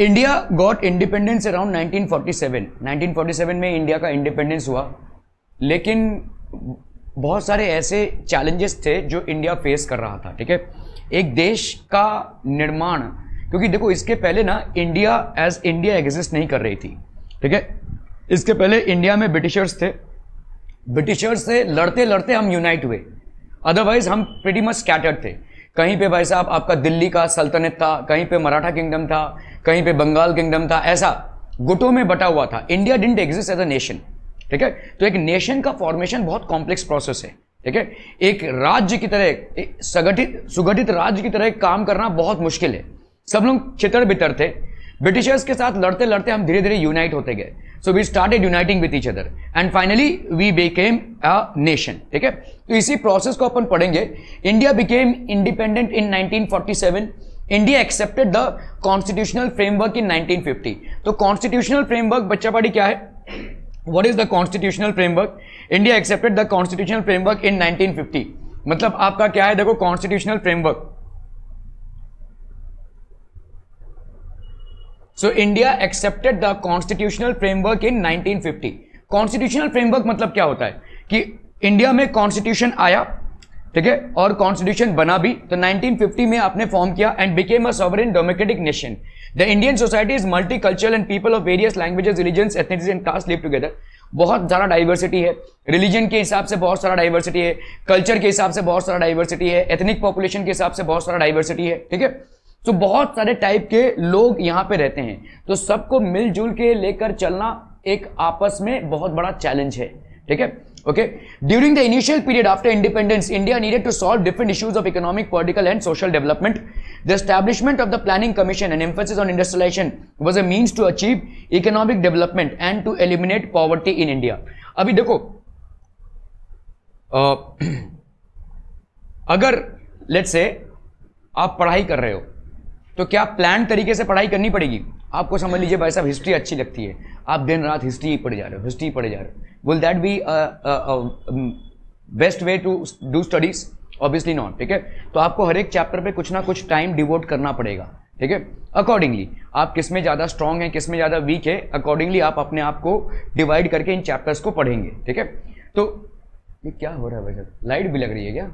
India got independence around 1947 1947 में India का independence हुआ। लेकिन बहुत सारे ऐसे चैलेंजेस थे जो इंडिया फेस कर रहा था, ठीक है? एक देश का निर्माण, क्योंकि देखो, इसके पहले ना इंडिया एज इंडिया एग्जिस्ट नहीं कर रही थी, ठीक है? इसके पहले इंडिया में ब्रिटिशर्स थे। ब्रिटिशर्स से लड़ते लड़ते हम यूनाइट हुए। अदरवाइज़ हम प्रीटी मच स्कैटर्ड थे। कहीं पे भाई साहब आपका दिल्ली का सल्तनत था, कहीं पे मराठा किंगडम था कहीं पे बंगाल किंगडम था, ऐसा गुटों में बटा हुआ था। India didn't exist as a nation ठीक है? तो एक नेशन का फॉर्मेशन बहुत कॉम्प्लेक्स प्रोसेस है, ठीक है? एक राज्य की तरह संगठित, सुगठित राज्य की तरह काम करना बहुत मुश्किल है। सब लोग छितर बितर थे। ब्रिटिशर्स के साथ लड़ते लड़ते हम धीरे धीरे यूनाइट होते गए। So we started uniting with each other and finally we became a nation ठीक है? तो इसी प्रोसेस को अपन पढ़ेंगे। India became independent in 1947 India accepted the constitutional framework in 1950 तो कॉन्स्टिट्यूशनल फ्रेमवर्क बच्चा पाड़ी क्या है? What is the constitutional framework? India accepted the constitutional framework in 1950 मतलब आपका क्या है? देखो constitutional framework so India accepted the constitutional framework in 1950 constitutional framework मतलब क्या होता है? कि इंडिया में कॉन्स्टिट्यूशन आया ठीक है? और कॉन्स्टिट्यूशन बना भी तो 1950 में आपने फॉर्म किया and became a sovereign democratic nation the Indian society is multi cultural and people of various languages religion ethnicities and caste live together बहुत सारा डाइवर्सिटी है। रिलीजन के हिसाब से बहुत सारा डाइवर्सिटी है। कल्चर के हिसाब से बहुत सारा डाइवर्सिटी है। एथनिक पॉपुलेशन के हिसाब से बहुत सारा डाइवर्सिटी है। ठीक है? तो बहुत सारे टाइप के लोग यहाँ पे रहते हैं। तो सबको मिलजुल के लेकर चलना एक आपस में बहुत बड़ा चैलेंज है। ठीक है? Okay during the initial period after independence india needed to solve different issues of economic political and social development the establishment of the planning commission and emphasis on industrialization was a means to achieve economic development and to eliminate poverty in india अभी देखो आ, अगर late से आप पढ़ाई कर रहे हो तो क्या प्लान तरीके से पढ़ाई करनी पड़ेगी आपको समझ लीजिए भाई साहब हिस्ट्री अच्छी लगती है। आप दिन रात हिस्ट्री ही पढ़े जा रहे हो हिस्ट्री पढ़े जा रहे हो। Will that be best way to do studies obviously not ठीक है? तो आपको हर एक चैप्टर पे कुछ ना कुछ टाइम डिवोट करना पड़ेगा, ठीक है? अकॉर्डिंगली आप किसमें ज़्यादा स्ट्रांग हैं, किसमें ज़्यादा वीक है अकॉर्डिंगली आप अपने आप को डिवाइड करके इन चैप्टर्स को पढ़ेंगे, ठीक है? तो ये क्या हो रहा है भाई साहब? लाइट भी लग रही है क्या?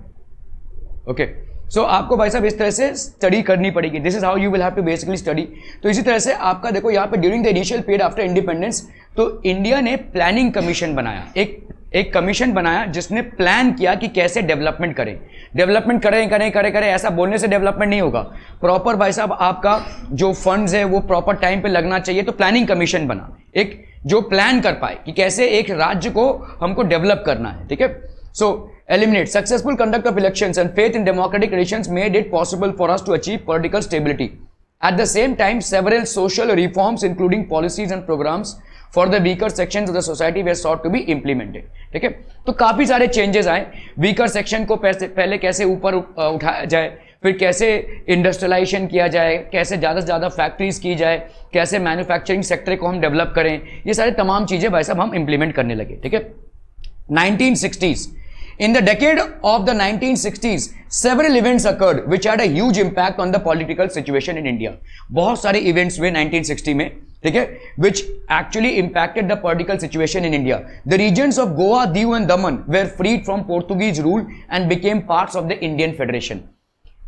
Okay okay. सो so, आपको भाई साहब इस तरह से स्टडी करनी पड़ेगी। This is how you will have to basically study तो इसी तरह से आपका देखो यहाँ पे during the initial period after independence तो इंडिया ने प्लानिंग कमीशन बनाया। एक एक कमीशन बनाया जिसने प्लान किया कि कैसे डेवलपमेंट करें। डेवलपमेंट करें करें करें करें ऐसा बोलने से डेवलपमेंट नहीं होगा। प्रॉपर भाई साहब आपका जो फंड्स है वो प्रॉपर टाइम पे लगना चाहिए तो प्लानिंग कमीशन बना। एक जो प्लान कर पाए कि कैसे एक राज्य को हमको डेवलप करना है ठीक है? So, eliminate successful conduct of elections and faith in democratic traditions made it possible for us to achieve political stability. At the same time, several social reforms, including policies and programs for the weaker sections of the society were sought to be implemented. ठीक है तो काफ़ी सारे changes आए weaker section को पहले कैसे ऊपर उठाया जाए फिर कैसे इंडस्ट्रियलाइजेशन किया जाए कैसे ज़्यादा से ज़्यादा फैक्ट्रीज की जाए कैसे मैन्युफैक्चरिंग सेक्टर को हम डेवलप करें ये सारे तमाम चीज़ें भाई साहब हम इंप्लीमेंट करने लगे ठीक है 1960s In the decade of the 1960s, several events occurred which had a huge impact on the political situation in India. बहुत सारे events हुए 1960 में ठीक है which actually impacted the political situation in India. The regions of Goa, Diu and Daman were freed from Portuguese rule and became parts of the Indian Federation.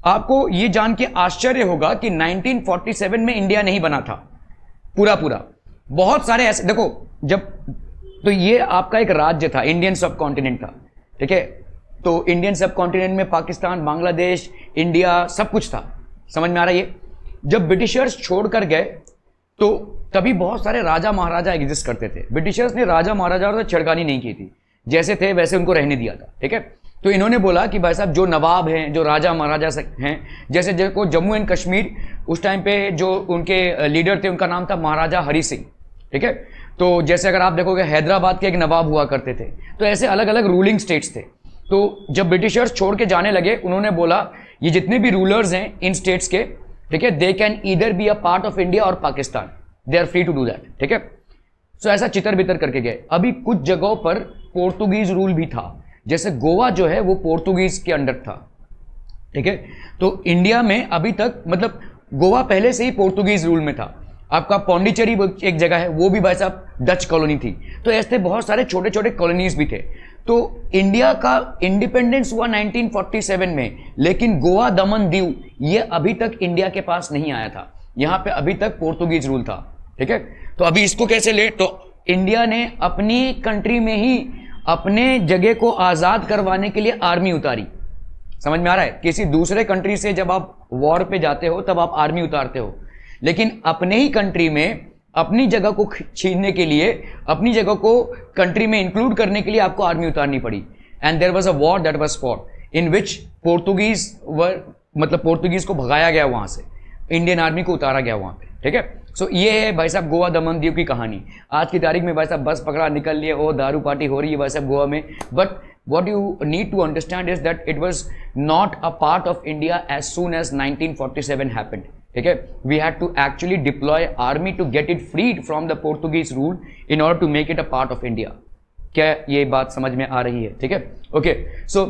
आपको ये जान के आश्चर्य होगा कि 1947 में इंडिया नहीं बना था पूरा पूरा बहुत सारे ऐसे देखो जब तो ये आपका एक राज्य था इंडियन सब कॉन्टिनेंट था ठीक है? तो इंडियन सब कॉन्टिनेंट में पाकिस्तान, बांग्लादेश इंडिया सब कुछ था। समझ में आ रहा है जब ब्रिटिशर्स छोड़कर गए तो तभी बहुत सारे राजा महाराजा एग्जिस्ट करते थे। ब्रिटिशर्स ने राजा महाराजा से छिड़कानी नहीं की थी। जैसे थे, वैसे उनको रहने दिया था। ठीक है? तो इन्होंने बोला कि भाई साहब, जो नवाब हैं, जो राजा महाराजा हैं, जैसे जो जम्मू एंड कश्मीर, उस टाइम पे जो उनके लीडर थे, उनका नाम था महाराजा हरी सिंह। ठीक है? तो जैसे अगर आप देखोगे हैदराबाद के एक नवाब हुआ करते थे तो ऐसे अलग अलग रूलिंग स्टेट्स थे। तो जब ब्रिटिशर्स छोड़ के जाने लगे, उन्होंने बोला, ये जितने भी रूलर्स हैं इन स्टेट्स के, ठीक है they can either be a part of India और Pakistan they are free to do that ठीक है? सो ऐसा चितर बितर करके गए। अभी कुछ जगहों पर पोर्तुगीज रूल भी था। जैसे गोवा जो है, वो पोर्तुगीज के अंडर था। ठीक है? तो इंडिया में अभी तक मतलब गोवा पहले से ही पोर्तुगीज रूल में था। आपका पौंडीचेरी एक जगह है, वो भी भाई साहब डच कॉलोनी थी। तो ऐसे बहुत सारे छोटे छोटे कॉलोनीज भी थे। तो इंडिया का इंडिपेंडेंस हुआ 1947 में, लेकिन गोवा दमन दीव, ये अभी तक इंडिया के पास नहीं आया था। यहाँ पे अभी तक पोर्तुगीज रूल था, ठीक है? तो अभी इसको कैसे ले तो इंडिया ने अपनी कंट्री में ही अपने जगह को आज़ाद करवाने के लिए आर्मी उतारी। समझ में आ रहा है? किसी दूसरे कंट्री से जब आप वॉर पे जाते हो, तब आप आर्मी उतारते हो। लेकिन अपने ही कंट्री में अपनी जगह को छीनने के लिए अपनी जगह को कंट्री में इंक्लूड करने के लिए आपको आर्मी उतारनी पड़ी। And there was a war that was for in which Portuguese were मतलब पोर्तुगीज को भगाया गया वहाँ से। इंडियन आर्मी को उतारा गया वहाँ पे ठीक है? सो so, ये है भाई साहब गोवा दमन दीव की कहानी। आज की तारीख में भाई साहब बस पकड़ा निकल लिए ओ दारू पार्टी हो रही है भाई साहब गोवा में। But what you need to understand is that it was not a part of India as soon as 1947 happened. ठीक है we had to actually deploy army to get it freed from the Portuguese rule in order to make it a part of India क्या ये बात समझ में आ रही है ठीक है okay so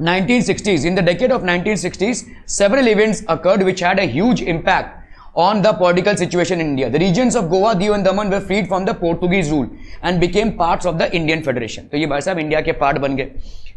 1960s in the decade of 1960s several events occurred which had a huge impact on the political situation in India. The regions of Goa, Diu and Daman were freed from the Portuguese rule and became parts of the Indian Federation. तो ये भाई साहब India के part बन गए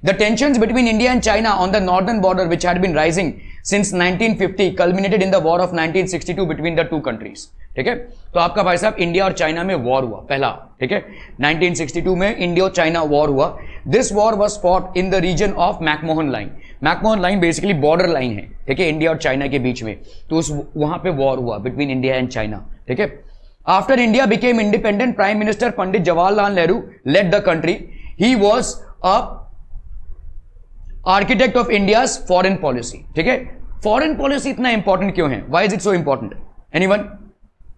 The tensions between India and China on the northern border which had been rising since 1950 culminated in the war of 1962 between the two countries. ठीक है? तो आपका भाई साहब इंडिया और चाइना में वॉर हुआ, पहला। ठीक है? 1962 में इंडिया और चाइना वॉर हुआ। This war was fought in the region of McMahon line McMahon line basically border line है। ठीक है? इंडिया और चाइना के बीच में। तो उस, वहाँ पे वॉर हुआ बिटवीन इंडिया एंड चाइना ठीक है? After India became independent prime minister Pandit Jawaharlal Nehru led the country he was a architect of India foreign policy ठीक है? फॉरेन पॉलिसी इतना इंपॉर्टेंट क्यों है? Why is it so important any one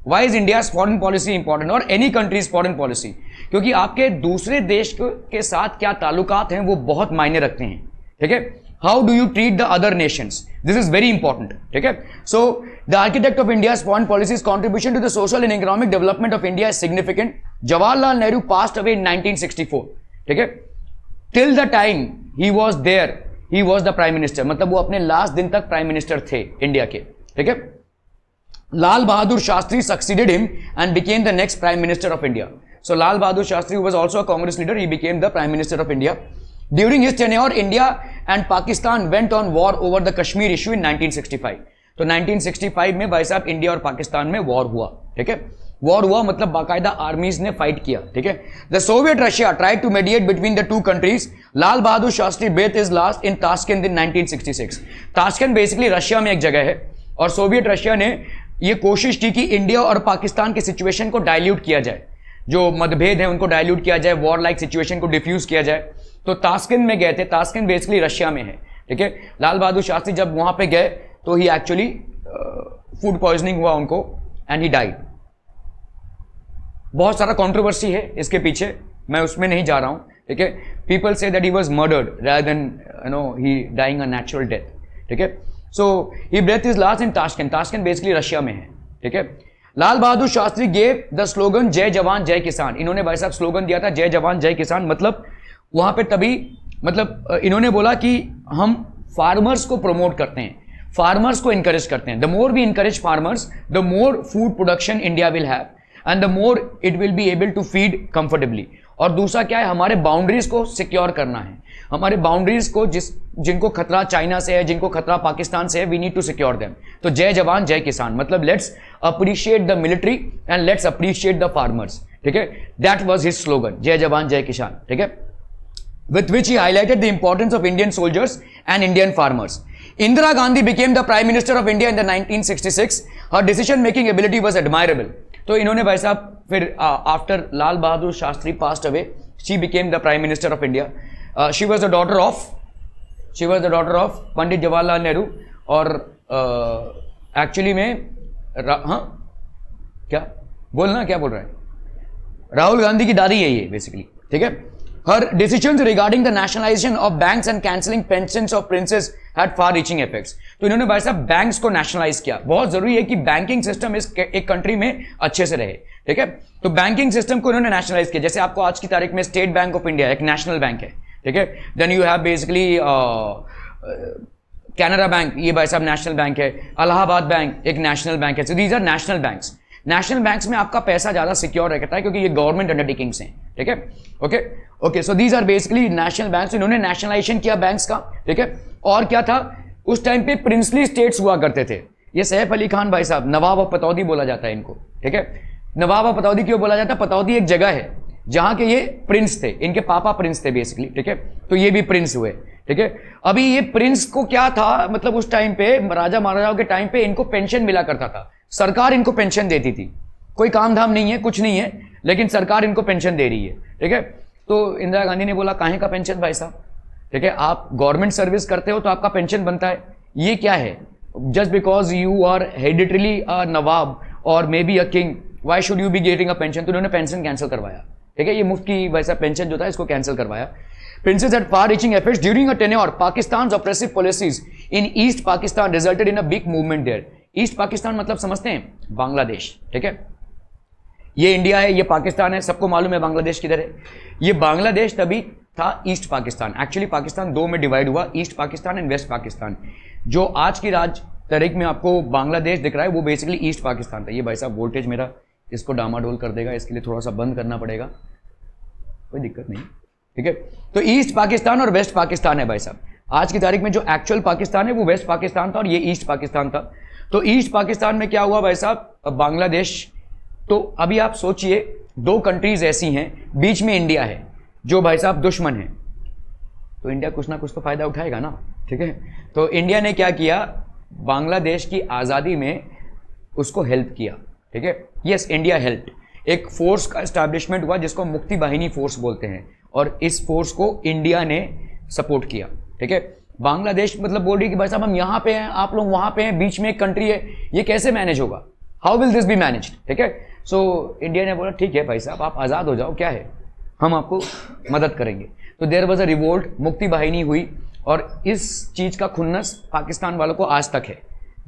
why is India foreign policy important और any countries foreign policy क्योंकि आपके दूसरे देश के साथ क्या ताल्लुकात हैं, वो बहुत मायने रखते हैं। ठीक है? How do you treat the other nation this is very important ठीक है? So the architect of India foreign policies contribution to the social and economic development of India is significant Jawaharlal Nehru passed away in 1964 ठीक है? Till the time he was there he was the prime minister मतलब वो अपने last दिन तक prime minister थे India के। ठीक है? Lal Bahadur Shastri succeeded him and became the next prime minister of India so Lal Bahadur Shastri was also Congress leader he became the prime minister of India during his tenure India and Pakistan went on war over the Kashmir issue in nineteen sixty five तो nineteen sixty five में भाई साहब India और पाकिस्तान में war हुआ। ठीक है? War हुआ मतलब बाकायदा आर्मीज ने फाइट किया, ठीक है? The Soviet Russia try to mediate between the two countries Lal Bahadur Shastri breathed his last in Tashkent in 1966 Tashkent basically Russia में एक जगह है, और सोवियत रशिया ने ये कोशिश की कि इंडिया और पाकिस्तान की सिचुएशन को डायल्यूट किया जाए। जो मतभेद है, उनको डायल्यूट किया जाए वॉर लाइक सिचुएशन को डिफ्यूज किया जाए। तो तास्किन में गए थे तास्किन बेसिकली रशिया में है, ठीक है? लाल बहादुर शास्त्री जब वहाँ पे गए तो ही एक्चुअली फ़ूड पॉइजनिंग हुआ उनको एंड ही डाइड बहुत सारा कॉन्ट्रोवर्सी है इसके पीछे। मैं उसमें नहीं जा रहा हूँ, ठीक है? People say that he was murdered rather than you know he dying a natural death ठीक है? So he breathed his last in Tashkent Tashkent basically Russia में है, ठीक है? Lal Bahadur Shastri gave the slogan Jai Jawan Jai किसान इन्होंने भाई साहब स्लोगन दिया था जय जवान जय किसान मतलब वहाँ पे तभी मतलब इन्होंने बोला कि हम फार्मर्स को प्रमोट करते हैं फार्मर्स को इंकरेज करते हैं। The more we encourage farmers the more food production India will have and the more it will be able to feed comfortably और दूसरा क्या है? हमारे बाउंड्रीज को सिक्योर करना है। हमारे बाउंड्रीज को जिस, जिनको खतरा चाइना से है, जिनको खतरा पाकिस्तान से है we need to secure them तो जय जवान, जय किसान। मतलब let's appreciate the military and let's appreciate the farmers ठीक है? दैट वॉज़ हिज स्लोगन जय जवान, जय किसान। ठीक है? With which he highlighted the importance of Indian soldiers and Indian farmers. Indira Gandhi became the Prime Minister of India in the 1966. Her decision making ability was admirable. तो इन्होंने भाई साहब फिर after Lal Bahadur Shastri passed away she became the prime minister of India she was the daughter of she was the daughter of Pandit Jawaharlal Nehru और actually uh, में हाँ? क्या? बोलना क्या बोल रहा है? राहुल गांधी की दादी है ये बेसिकली ठीक है? Her decision regarding the nationalization of banks and cancelling pension of princes had far reaching effects तो इन्होंने भाई साहब बैंक्स को नेशनलाइज किया। बहुत ज़रूरी है कि बैंकिंग सिस्टम इस एक कंट्री में अच्छे से रहे, ठीक है? तो बैंकिंग सिस्टम को इन्होंने नेशनलाइज किया। जैसे आपको आज की तारीख में स्टेट बैंक ऑफ़ इंडिया एक नेशनल बैंक है, ठीक है? Then you have basically Canara bank ये भाई साहब नेशनल बैंक है। अलाहाबाद बैंक एक नेशनल बैंक है। So these are national banks national banks में आपका पैसा ज़्यादा सिक्योर रहता है क्योंकि ये गवर्नमेंट अंडरटेकिंग्स हैं, ठीक है? Okay okay so these are basically national banks इन्होंने नेशनलाइजेशन किया बैंक्स का, ठीक है? और क्या था? उस टाइम पे प्रिंसली स्टेट्स हुआ करते थे। ये सैफ अली खान भाई साहब, नवाब ऑफ़ पतौदी बोला जाता है इनको, ठीक है? नवाब ऑफ़ पतौदी क्यों बोला जाता है? पतौदी एक जगह है जहाँ के ये प्रिंस थे, इनके पापा प्रिंस थे बेसिकली ठीक है? तो ये भी प्रिंस हुए। ठीक है? अभी ये प्रिंस को क्या था? मतलब उस टाइम पे, राजा महाराजाओं के टाइम पे इनको पेंशन मिला करता था। सरकार इनको पेंशन देती थी। कोई काम धाम नहीं है, कुछ नहीं है, लेकिन सरकार इनको पेंशन दे रही है। ठीक है? तो इंदिरा गांधी ने बोला, काहे का पेंशन भाई साहब? ठीक है? आप गवर्नमेंट सर्विस करते हो तो आपका पेंशन बनता है। ये क्या है? Just because you are hereditarily nawab और may be a king why should you be getting a pension तो उन्होंने पेंशन कैंसिल करवाया। ठीक है, ये मुफ़्त की वैसा पेंशन जो था, इसको कैंसिल करवाया। Princes had far-reaching efforts during a tenure. Pakistan's oppressive policies in East Pakistan resulted in a big movement there. East Pakistan मतलब समझते हैं बांग्लादेश ठीक है? ये इंडिया है, ये पाकिस्तान है, सबको मालूम है बांग्लादेश किधर है? ये बांग्लादेश तभी था ईस्ट पाकिस्तान एक्चुअली पाकिस्तान दो में डिवाइड हुआ East Pakistan and West Pakistan जो आज की राज, तारीख में आपको बांग्लादेश दिख रहा है, वो बेसिकली ईस्ट पाकिस्तान था। ये भाई साहब वोल्टेज मेरा इसको डामाडोल कर देगा, इसके लिए थोड़ा सा बंद करना पड़ेगा। कोई दिक्कत नहीं। ठीक है? तो ईस्ट पाकिस्तान और वेस्ट पाकिस्तान है भाई साहब। आज की तारीख में जो एक्चुअल पाकिस्तान है, वो वेस्ट पाकिस्तान था और ये ईस्ट पाकिस्तान था। तो ईस्ट पाकिस्तान में क्या हुआ भाई साहब? बांग्लादेश तो अभी आप सोचिए, दो कंट्रीज़ ऐसी हैं, बीच में इंडिया है, जो भाई साहब दुश्मन है। तो इंडिया कुछ ना कुछ तो फ़ायदा उठाएगा ना, ठीक है? तो इंडिया ने क्या किया? बांग्लादेश की आज़ादी में उसको हेल्प किया, ठीक है? यस इंडिया हेल्प एक फोर्स का स्टैब्लिशमेंट हुआ जिसको मुक्ति वाहिनी फोर्स बोलते हैं। और इस फोर्स को इंडिया ने सपोर्ट किया, ठीक है? बांग्लादेश मतलब बोल रही कि भाई साहब, हम यहाँ पे हैं, आप लोग वहाँ पे हैं, बीच में एक कंट्री है, ये कैसे मैनेज होगा? How will this be manage ठीक है? सो इंडिया ने बोला, ठीक है भाई साहब, आप आज़ाद हो जाओ, क्या है? हम आपको मदद करेंगे। तो देर was a revolt Mukti Vahini हुई, और इस चीज़ का खुन्नस पाकिस्तान वालों को आज तक है।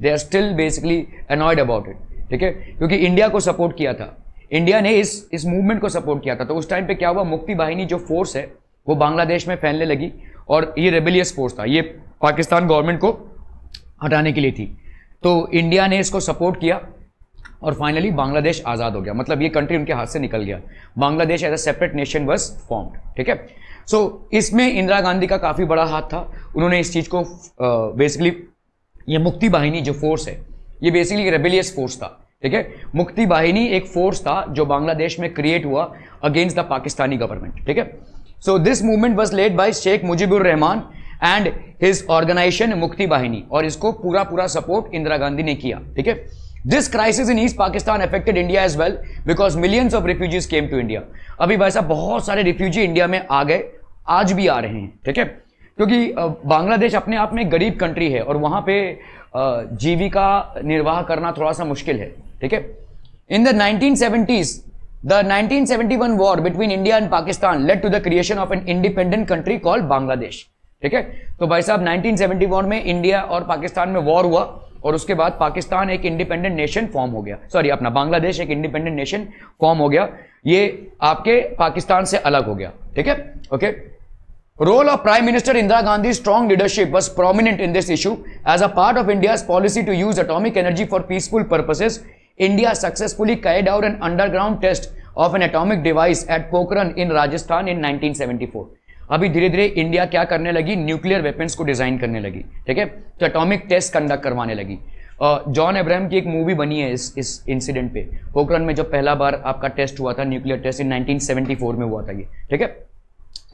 They are still basically annoyed about it ठीक है? क्योंकि इंडिया को सपोर्ट किया था। इंडिया ने इस इस मूवमेंट को सपोर्ट किया था। तो उस टाइम पे क्या हुआ? मुक्ति वाहिनी जो फोर्स है, वो बांग्लादेश में फैलने लगी और ये रेबिलियस फोर्स था। ये पाकिस्तान गवर्नमेंट को हटाने के लिए थी। तो इंडिया ने इसको सपोर्ट किया और फाइनली बांग्लादेश आज़ाद हो गया। मतलब ये कंट्री उनके हाथ से निकल गया। Bangladesh as a separate nation was formed ठीक है? सो इसमें इंदिरा गांधी का काफ़ी बड़ा हाथ था। उन्होंने इस चीज़ को बेसिकली ये मुक्ति वाहिनी जो फोर्स है ये बेसिकली रेबिलियस फोर्स था, ठीक है? मुक्ति वाहिनी एक फोर्स था जो बांग्लादेश में क्रिएट हुआ अगेंस्ट द पाकिस्तानी गवर्नमेंट ठीक है? So this movement was led by Sheikh Mujibur Rahman and his organization Mukti Vahini और इसको पूरा पूरा सपोर्ट इंदिरा गांधी ने किया, ठीक है? This crisis in East Pakistan affected India as well because millions of refugees came to India अभी भाई साहब, बहुत सारे रिफ्यूजी इंडिया में आ गए, आज भी आ रहे हैं, ठीक है? क्योंकि बांग्लादेश अपने आप में गरीब कंट्री है और वहाँ पे जीविका निर्वाह करना थोड़ा सा मुश्किल है, ठीक है? In the 1970s the 1971 war between India and Pakistan led to the creation of an independent country called Bangladesh ठीक है? तो भाई साहब 1971 में इंडिया और पाकिस्तान में वॉर हुआ और उसके बाद पाकिस्तान एक इंडिपेंडेंट नेशन फॉर्म हो गया। सॉरी अपना बांग्लादेश एक इंडिपेंडेंट नेशन फॉर्म हो गया। ये आपके पाकिस्तान से अलग हो गया, ठीक है? Okay Role of Prime Minister Indira Gandhi's strong leadership was prominent in this issue. As a part of India's policy to use atomic energy for peaceful purposes, India successfully carried out an underground test of an atomic device at Pokhran in Rajasthan in 1974. अभी धीरे धीरे India क्या करने लगी nuclear weapons को design करने लगी ठीक है तो एटॉमिक टेस्ट कंडक्ट करवाने लगी जॉन एब्राहम की एक मूवी बनी है इस इस इंसिडेंट पे पोखरन में जो पहला बार आपका टेस्ट हुआ था न्यूक्लियर टेस्ट इन 1974 में हुआ था ये ठीक है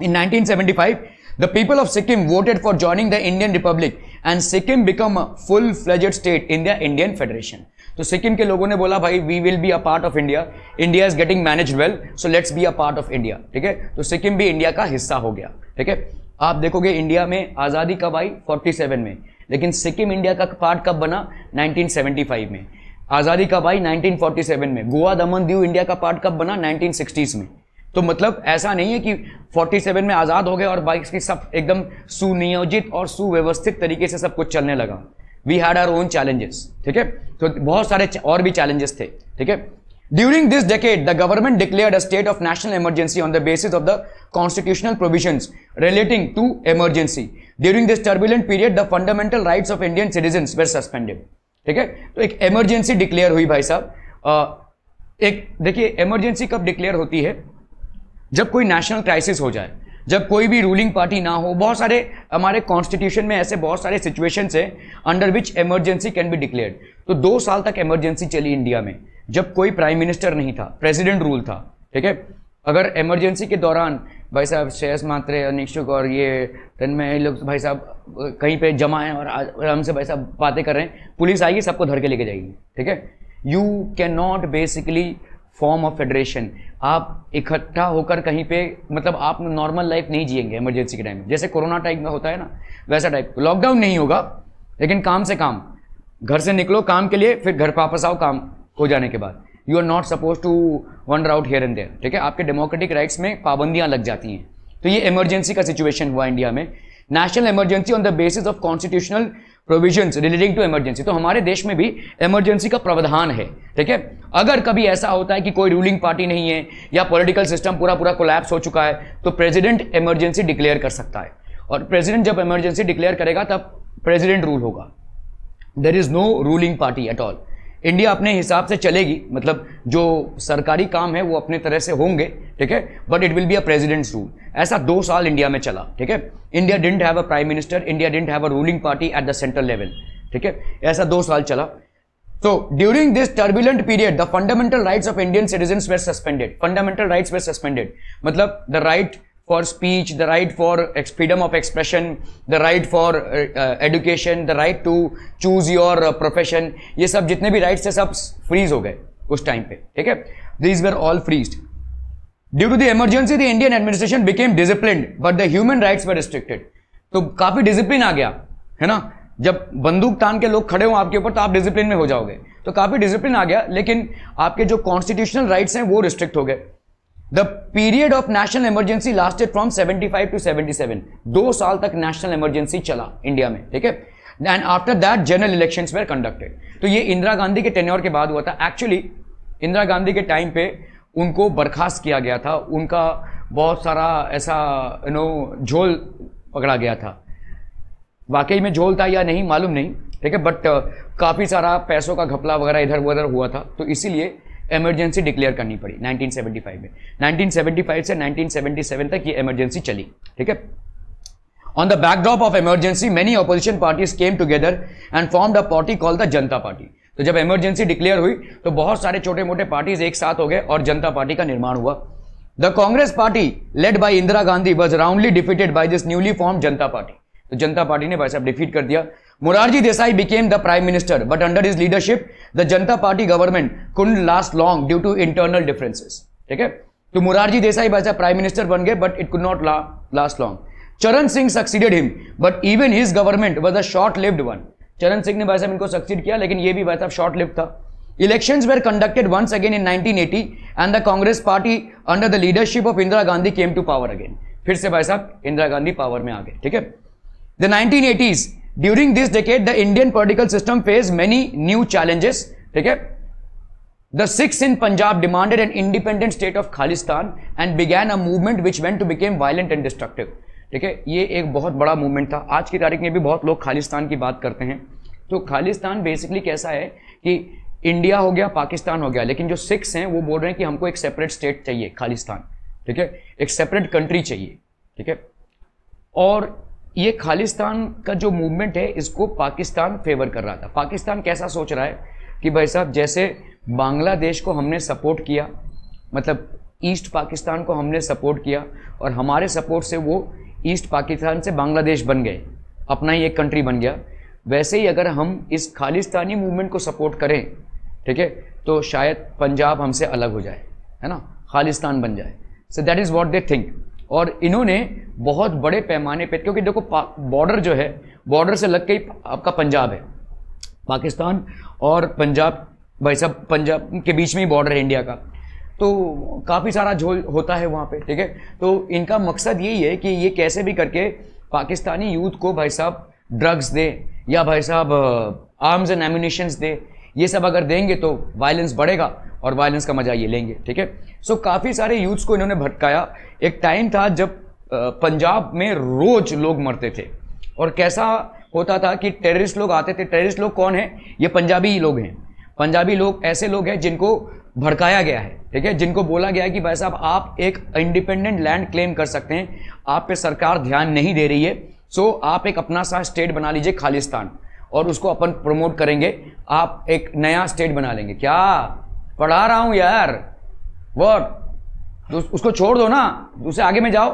इन 1975 the people of Sikkim voted for joining the Indian Republic and Sikkim become a full-fledged state in the Indian Federation. तो सिक्किम के लोगों ने बोला, भाई we will be a part of India India is getting manage well so let's be a part of India ठीक है? तो सिक्किम भी इंडिया का हिस्सा हो गया। ठीक है? आप देखोगे इंडिया में आज़ादी कब आई? 47 में। लेकिन सिक्किम इंडिया का पार्ट कब बना? 1975 में। आज़ादी कब आई? 1947 में। गोवा दमन दीव इंडिया का पार्ट कब बना? 1960s में। तो मतलब ऐसा नहीं है कि 47 में आज़ाद हो गए और बाइक की सब एकदम सुनियोजित और सुव्यवस्थित तरीके से सब कुछ चलने लगा। We had our own challenges ठीक है? तो बहुत सारे और भी चैलेंजेस थे, ठीक है? During this decade the government declared a state of national emergency on the basis of the constitutional provisions relating to emergency during this turbulent period the fundamental rights of Indian citizen were suspended ठीक है? तो एक emergency declare हुई भाई साहब। एक, देखिए emergency कब डिक्लेयर होती है? जब कोई नेशनल क्राइसिस हो जाए, जब कोई भी रूलिंग पार्टी ना हो, बहुत सारे हमारे कॉन्स्टिट्यूशन में ऐसे बहुत सारे सिचुएशन है under which emergency can be declared तो दो साल तक इमरजेंसी चली इंडिया में, जब कोई प्राइम मिनिस्टर नहीं था प्रेसिडेंट रूल था, ठीक है? अगर इमरजेंसी के दौरान भाई साहब श्रेयस मात्रे अनिश्चुक और ये तन्मय लोग भाई साहब कहीं पे जमा हैं और आराम से भाई साहब बातें कर रहे हैं, पुलिस आएगी, सबको धर के लेके जाएगी, ठीक है? You can not basically form of federation. आप इकट्ठा होकर कहीं पे मतलब आप नॉर्मल लाइफ नहीं जिएँगे इमरजेंसी के टाइम में। जैसे कोरोना टाइप में होता है ना, वैसा टाइप लॉकडाउन नहीं होगा, लेकिन काम से काम। घर से निकलो, काम के लिए, फिर घर वापस आओ, काम हो जाने के बाद। You are not suppose to wander out here and there ठीक है? आपके डेमोक्रेटिक राइट्स में पाबंदियाँ लग जाती हैं। तो ये इमरजेंसी का सिचुएशन हुआ इंडिया में। National emergency on the basis of constitutional provisions relating to emergency तो हमारे देश में भी इमरजेंसी का प्रावधान है, ठीक है? अगर कभी ऐसा होता है कि कोई रूलिंग पार्टी नहीं है, या पॉलिटिकल सिस्टम पूरा पूरा कोलैप्स हो चुका है तो प्रेसिडेंट इमरजेंसी डिक्लेयर कर सकता है। और प्रेसिडेंट जब इमरजेंसी डिक्लेयर करेगा, तब प्रेसिडेंट रूल होगा। There is no ruling party at all India अपने हिसाब से चलेगी मतलब जो सरकारी काम है वो अपने तरह से होंगे, ठीक है? But it will be a president's rule ऐसा दो साल इंडिया में चला, ठीक है? India didn't have a prime minister India didn't have a ruling party at the central level ठीक है? ऐसा दो साल चला। तो during this turbulent period the fundamental rights of Indian citizen were suspended fundamental rights were suspended मतलब the right for speech, the right for freedom of expression, the right for uh, education, the right to choose your uh, profession, ये सब जितने भी rights थे सब freeze हो गए उस टाइम पे ठीक है? These were all freeze due to the emergency the Indian administration became discipline but the human rights were restricted तो काफ़ी डिसिप्लिन आ गया है ना? जब बंदूक तान के लोग खड़े हो आपके ऊपर तो आप डिसिप्लिन में हो जाओगे। तो काफ़ी डिसिप्लिन आ गया लेकिन आपके जो कॉन्स्टिट्यूशनल राइट्स हैं वो रिस्ट्रिक्ट हो गए। The period of national emergency lasted from 75 to 77 दो साल तक नेशनल इमरजेंसी चला इंडिया में, ठीक है? And after that general election were conducted तो ये इंदिरा गांधी के टेन्योर के बाद हुआ था. एक्चुअली इंदिरा गांधी के टाइम पे उनको बर्खास्त किया गया था. उनका बहुत सारा ऐसा यू नो झोल पकड़ा गया था. वाकई में झोल था या नहीं, मालूम नहीं, ठीक है? बट काफ़ी सारा पैसों का घपला वगैरह इधर उधर हुआ था. तो इसीलिए इमरजेंसी डिक्लेयर करनी पड़ी 1975 में। 1975 से 1977 तक ये इमरजेंसी चली, ठीक है? On the backdrop of emergency many opposition parties came together and form a party call the Janata party तो जब इमरजेंसी डिक्लेयर हुई तो बहुत सारे छोटे मोटे पार्टीज़ एक साथ हो गए और जनता पार्टी का निर्माण हुआ। The Congress party led by Indira Gandhi was roundly defeated by this newly form Janata party तो जनता पार्टी ने भाई साहब डिफीट कर दिया। Morarji Desai became the prime minister but under his leadership the Janata party government could last long due to internal differences ठीक है तो मुरारजी देसाई बचा प्राइम मिनिस्टर बन गए but it could not last long Charan Singh succeeded him but even his government was a short lived one Charan Singh ने भाई साहब इनको सक्सीड किया, लेकिन ये भी भाई साहब शॉर्ट लिव्ड था. Election were conducted once again in 1980 eighty and the Congress party under the leadership of Indira Gandhi came to power again फिर से भाई साहब इंदिरा गांधी पावर में आ गए, ठीक है? During this decade the Indian political system face many new challenges ठीक है? The Sikhs in Punjab demanded an independent state of Khalistan and began a movement which went to became violent and destructive ठीक है? ये एक बहुत बड़ा movement था। आज की तारीख में भी बहुत लोग खालिस्तान की बात करते हैं। तो खालिस्तान बेसिकली कैसा है कि इंडिया हो गया पाकिस्तान हो गया, लेकिन जो सिक्स हैं, वो बोल रहे हैं कि हमको एक सेपरेट स्टेट चाहिए खालिस्तान ठीक है? एक सेपरेट कंट्री चाहिए, ठीक है? और ये खालिस्तान का जो मूवमेंट है, इसको पाकिस्तान फेवर कर रहा था। पाकिस्तान कैसा सोच रहा है कि भाई साहब, जैसे बांग्लादेश को हमने सपोर्ट किया मतलब ईस्ट पाकिस्तान को हमने सपोर्ट किया और हमारे सपोर्ट से वो ईस्ट पाकिस्तान से बांग्लादेश बन गए, अपना ही एक कंट्री बन गया, वैसे ही अगर हम इस खालिस्तानी मूवमेंट को सपोर्ट करें, ठीक है तो शायद पंजाब हमसे अलग हो जाए, है ना, खालिस्तान बन जाए। So that is what they think और इन्होंने बहुत बड़े पैमाने पे, क्योंकि देखो बॉर्डर जो है बॉर्डर से लग के ही आपका पंजाब है, पाकिस्तान और पंजाब, भाई साहब, पंजाब के बीच में ही बॉर्डर है इंडिया का। तो काफ़ी सारा झोल होता है वहाँ पे, ठीक है? तो इनका मकसद यही है कि ये कैसे भी करके पाकिस्तानी यूथ को, भाई साहब ड्रग्स दे या भाई साहब आर्म्स एंड एम्यूनिशंस दे ये सब अगर देंगे तो वायलेंस बढ़ेगा और वायलेंस का मज़ा ये लेंगे, ठीक है? सो काफ़ी सारे यूथ्स को इन्होंने भटकाया। एक टाइम था जब पंजाब में रोज लोग मरते थे। और कैसा होता था कि टेररिस्ट लोग आते थे। टेररिस्ट लोग कौन है? ये पंजाबी लोग हैं। पंजाबी लोग ऐसे लोग हैं जिनको भड़काया गया है, ठीक है? जिनको बोला गया है कि भाई साहब, आप एक इंडिपेंडेंट लैंड क्लेम कर सकते हैं। आप पे सरकार ध्यान नहीं दे रही है। सो आप एक अपना सा स्टेट बना लीजिए खालिस्तान। और उसको अपन प्रमोट करेंगे आप एक नया स्टेट बना लेंगे। क्या? पढ़ा रहा हूँ यार। वॉट तो उसको छोड़ दो ना। उसे आगे में जाओ।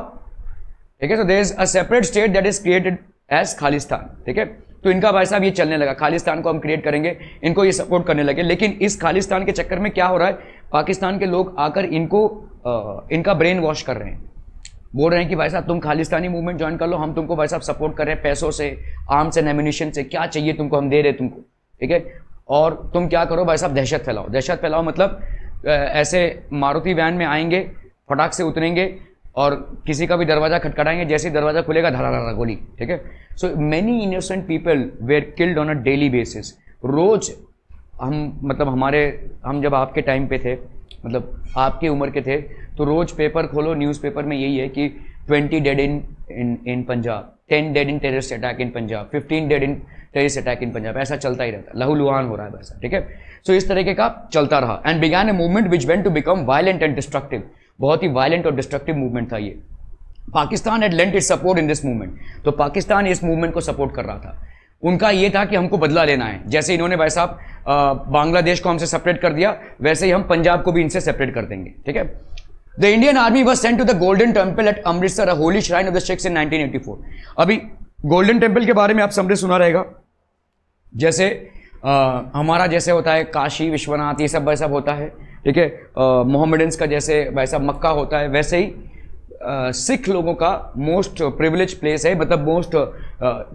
ठीक है? तो there is a separate state that is created as Khalistan ठीक है? तो इनका भाई साहब ये चलने लगा। खालिस्तान को हम क्रिएट करेंगे। इनको ये सपोर्ट करने लगे। लेकिन इस खालिस्तान के चक्कर में क्या हो रहा है? पाकिस्तान के लोग आकर इनको आ, इनका ब्रेन वॉश कर रहे हैं। बोल रहे हैं कि भाई साहब, तुम खालिस्तानी मूवमेंट ज्वाइन कर लो, हम तुमको भाई साहब सपोर्ट कर रहे हैं पैसों से आर्म्स एंड एम्यूनिशन से, क्या चाहिए तुमको, हम दे रहे तुमको, ठीक है? और तुम क्या करो भाई साहब, दहशत फैलाओ दहशत फैलाओ मतलब ऐसे मारुति वैन में आएँगे, फटाक से उतरेंगे और किसी का भी दरवाज़ा खटखटाएँगे, जैसे दरवाज़ा खुलेगा धरा धरा गोली, ठीक है? So many innocent people were killed on a daily basis रोज हम मतलब हमारे, हम जब आपके टाइम पे थे मतलब आपकी उम्र के थे तो रोज पेपर खोलो न्यूज़पेपर में यही है कि twenty dead in in Punjab ten dead in terrorist attack in Punjab fifteen dead in terrorist attack in Punjab ऐसा चलता ही रहता है। लहू लुहान हो रहा है वैसा, ठीक है? सो इस तरीके का चलता रहा। And began a movement which went to become violent and destructive बहुत ही वायलेंट और डिस्ट्रक्टिव मूवमेंट था ये। Pakistan at lent its support in this movement तो पाकिस्तान इस मूवमेंट को सपोर्ट कर रहा था। उनका ये था कि हमको बदला लेना है। जैसे इन्होंने भाई साहब बांग्लादेश को हमसे सेपरेट कर दिया, वैसे ही हम पंजाब को भी इनसे सेपरेट कर देंगे, ठीक है? The Indian army was sent to the golden temple at Amritsar holy shrine of the Sikhs in 1984 अभी गोल्डन टेंपल के बारे में आप समझे सुना रहेगा। जैसे आ, हमारा जैसे होता है काशी विश्वनाथ ये सब वैसा होता है ठीक है? मोहम्मडन्स का जैसे वैसा मक्का होता है वैसे ही सिख लोगों का मोस्ट प्रिविलेज प्लेस है मतलब मोस्ट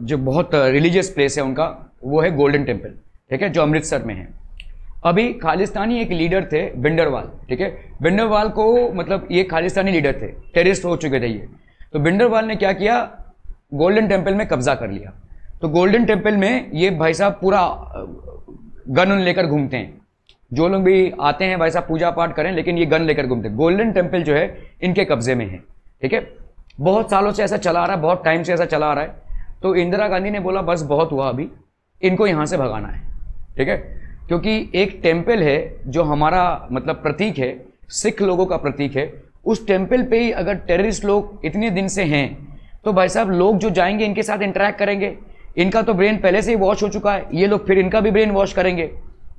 जो बहुत रिलीजियस प्लेस है उनका वो है गोल्डन टेंपल ठीक है? जो अमृतसर में है। अभी खालिस्तानी एक लीडर थे बिंडरवाल, ठीक है? बिंडरवाल को मतलब ये खालिस्तानी लीडर थे टेरिस्ट हो चुके थे ये। तो बिंडरवाल ने क्या किया? गोल्डन टेंपल में कब्जा कर लिया। तो गोल्डन टेंपल में ये भाई साहब पूरा गन लेकर घूमते हैं। जो लोग भी आते हैं भाई साहब पूजा पाठ करें, लेकिन ये गन लेकर घूमते हैं। गोल्डन टेंपल जो है, इनके कब्जे में है, ठीक है? बहुत सालों से ऐसा चला आ रहा है, बहुत टाइम से ऐसा चला आ रहा है। तो इंदिरा गांधी ने बोला, बस, बहुत हुआ अभी, इनको यहाँ से भगाना है। ठीक है? क्योंकि एक टेंपल है जो हमारा मतलब प्रतीक है, सिख लोगों का प्रतीक है। उस टेंपल पे ही अगर टेररिस्ट लोग इतने दिन से हैं तो भाई साहब लोग जो जाएँगे, इनके साथ इंटरेक्ट करेंगे। इनका तो ब्रेन पहले से ही वॉश हो चुका है, ये लोग फिर इनका भी ब्रेन वॉश करेंगे।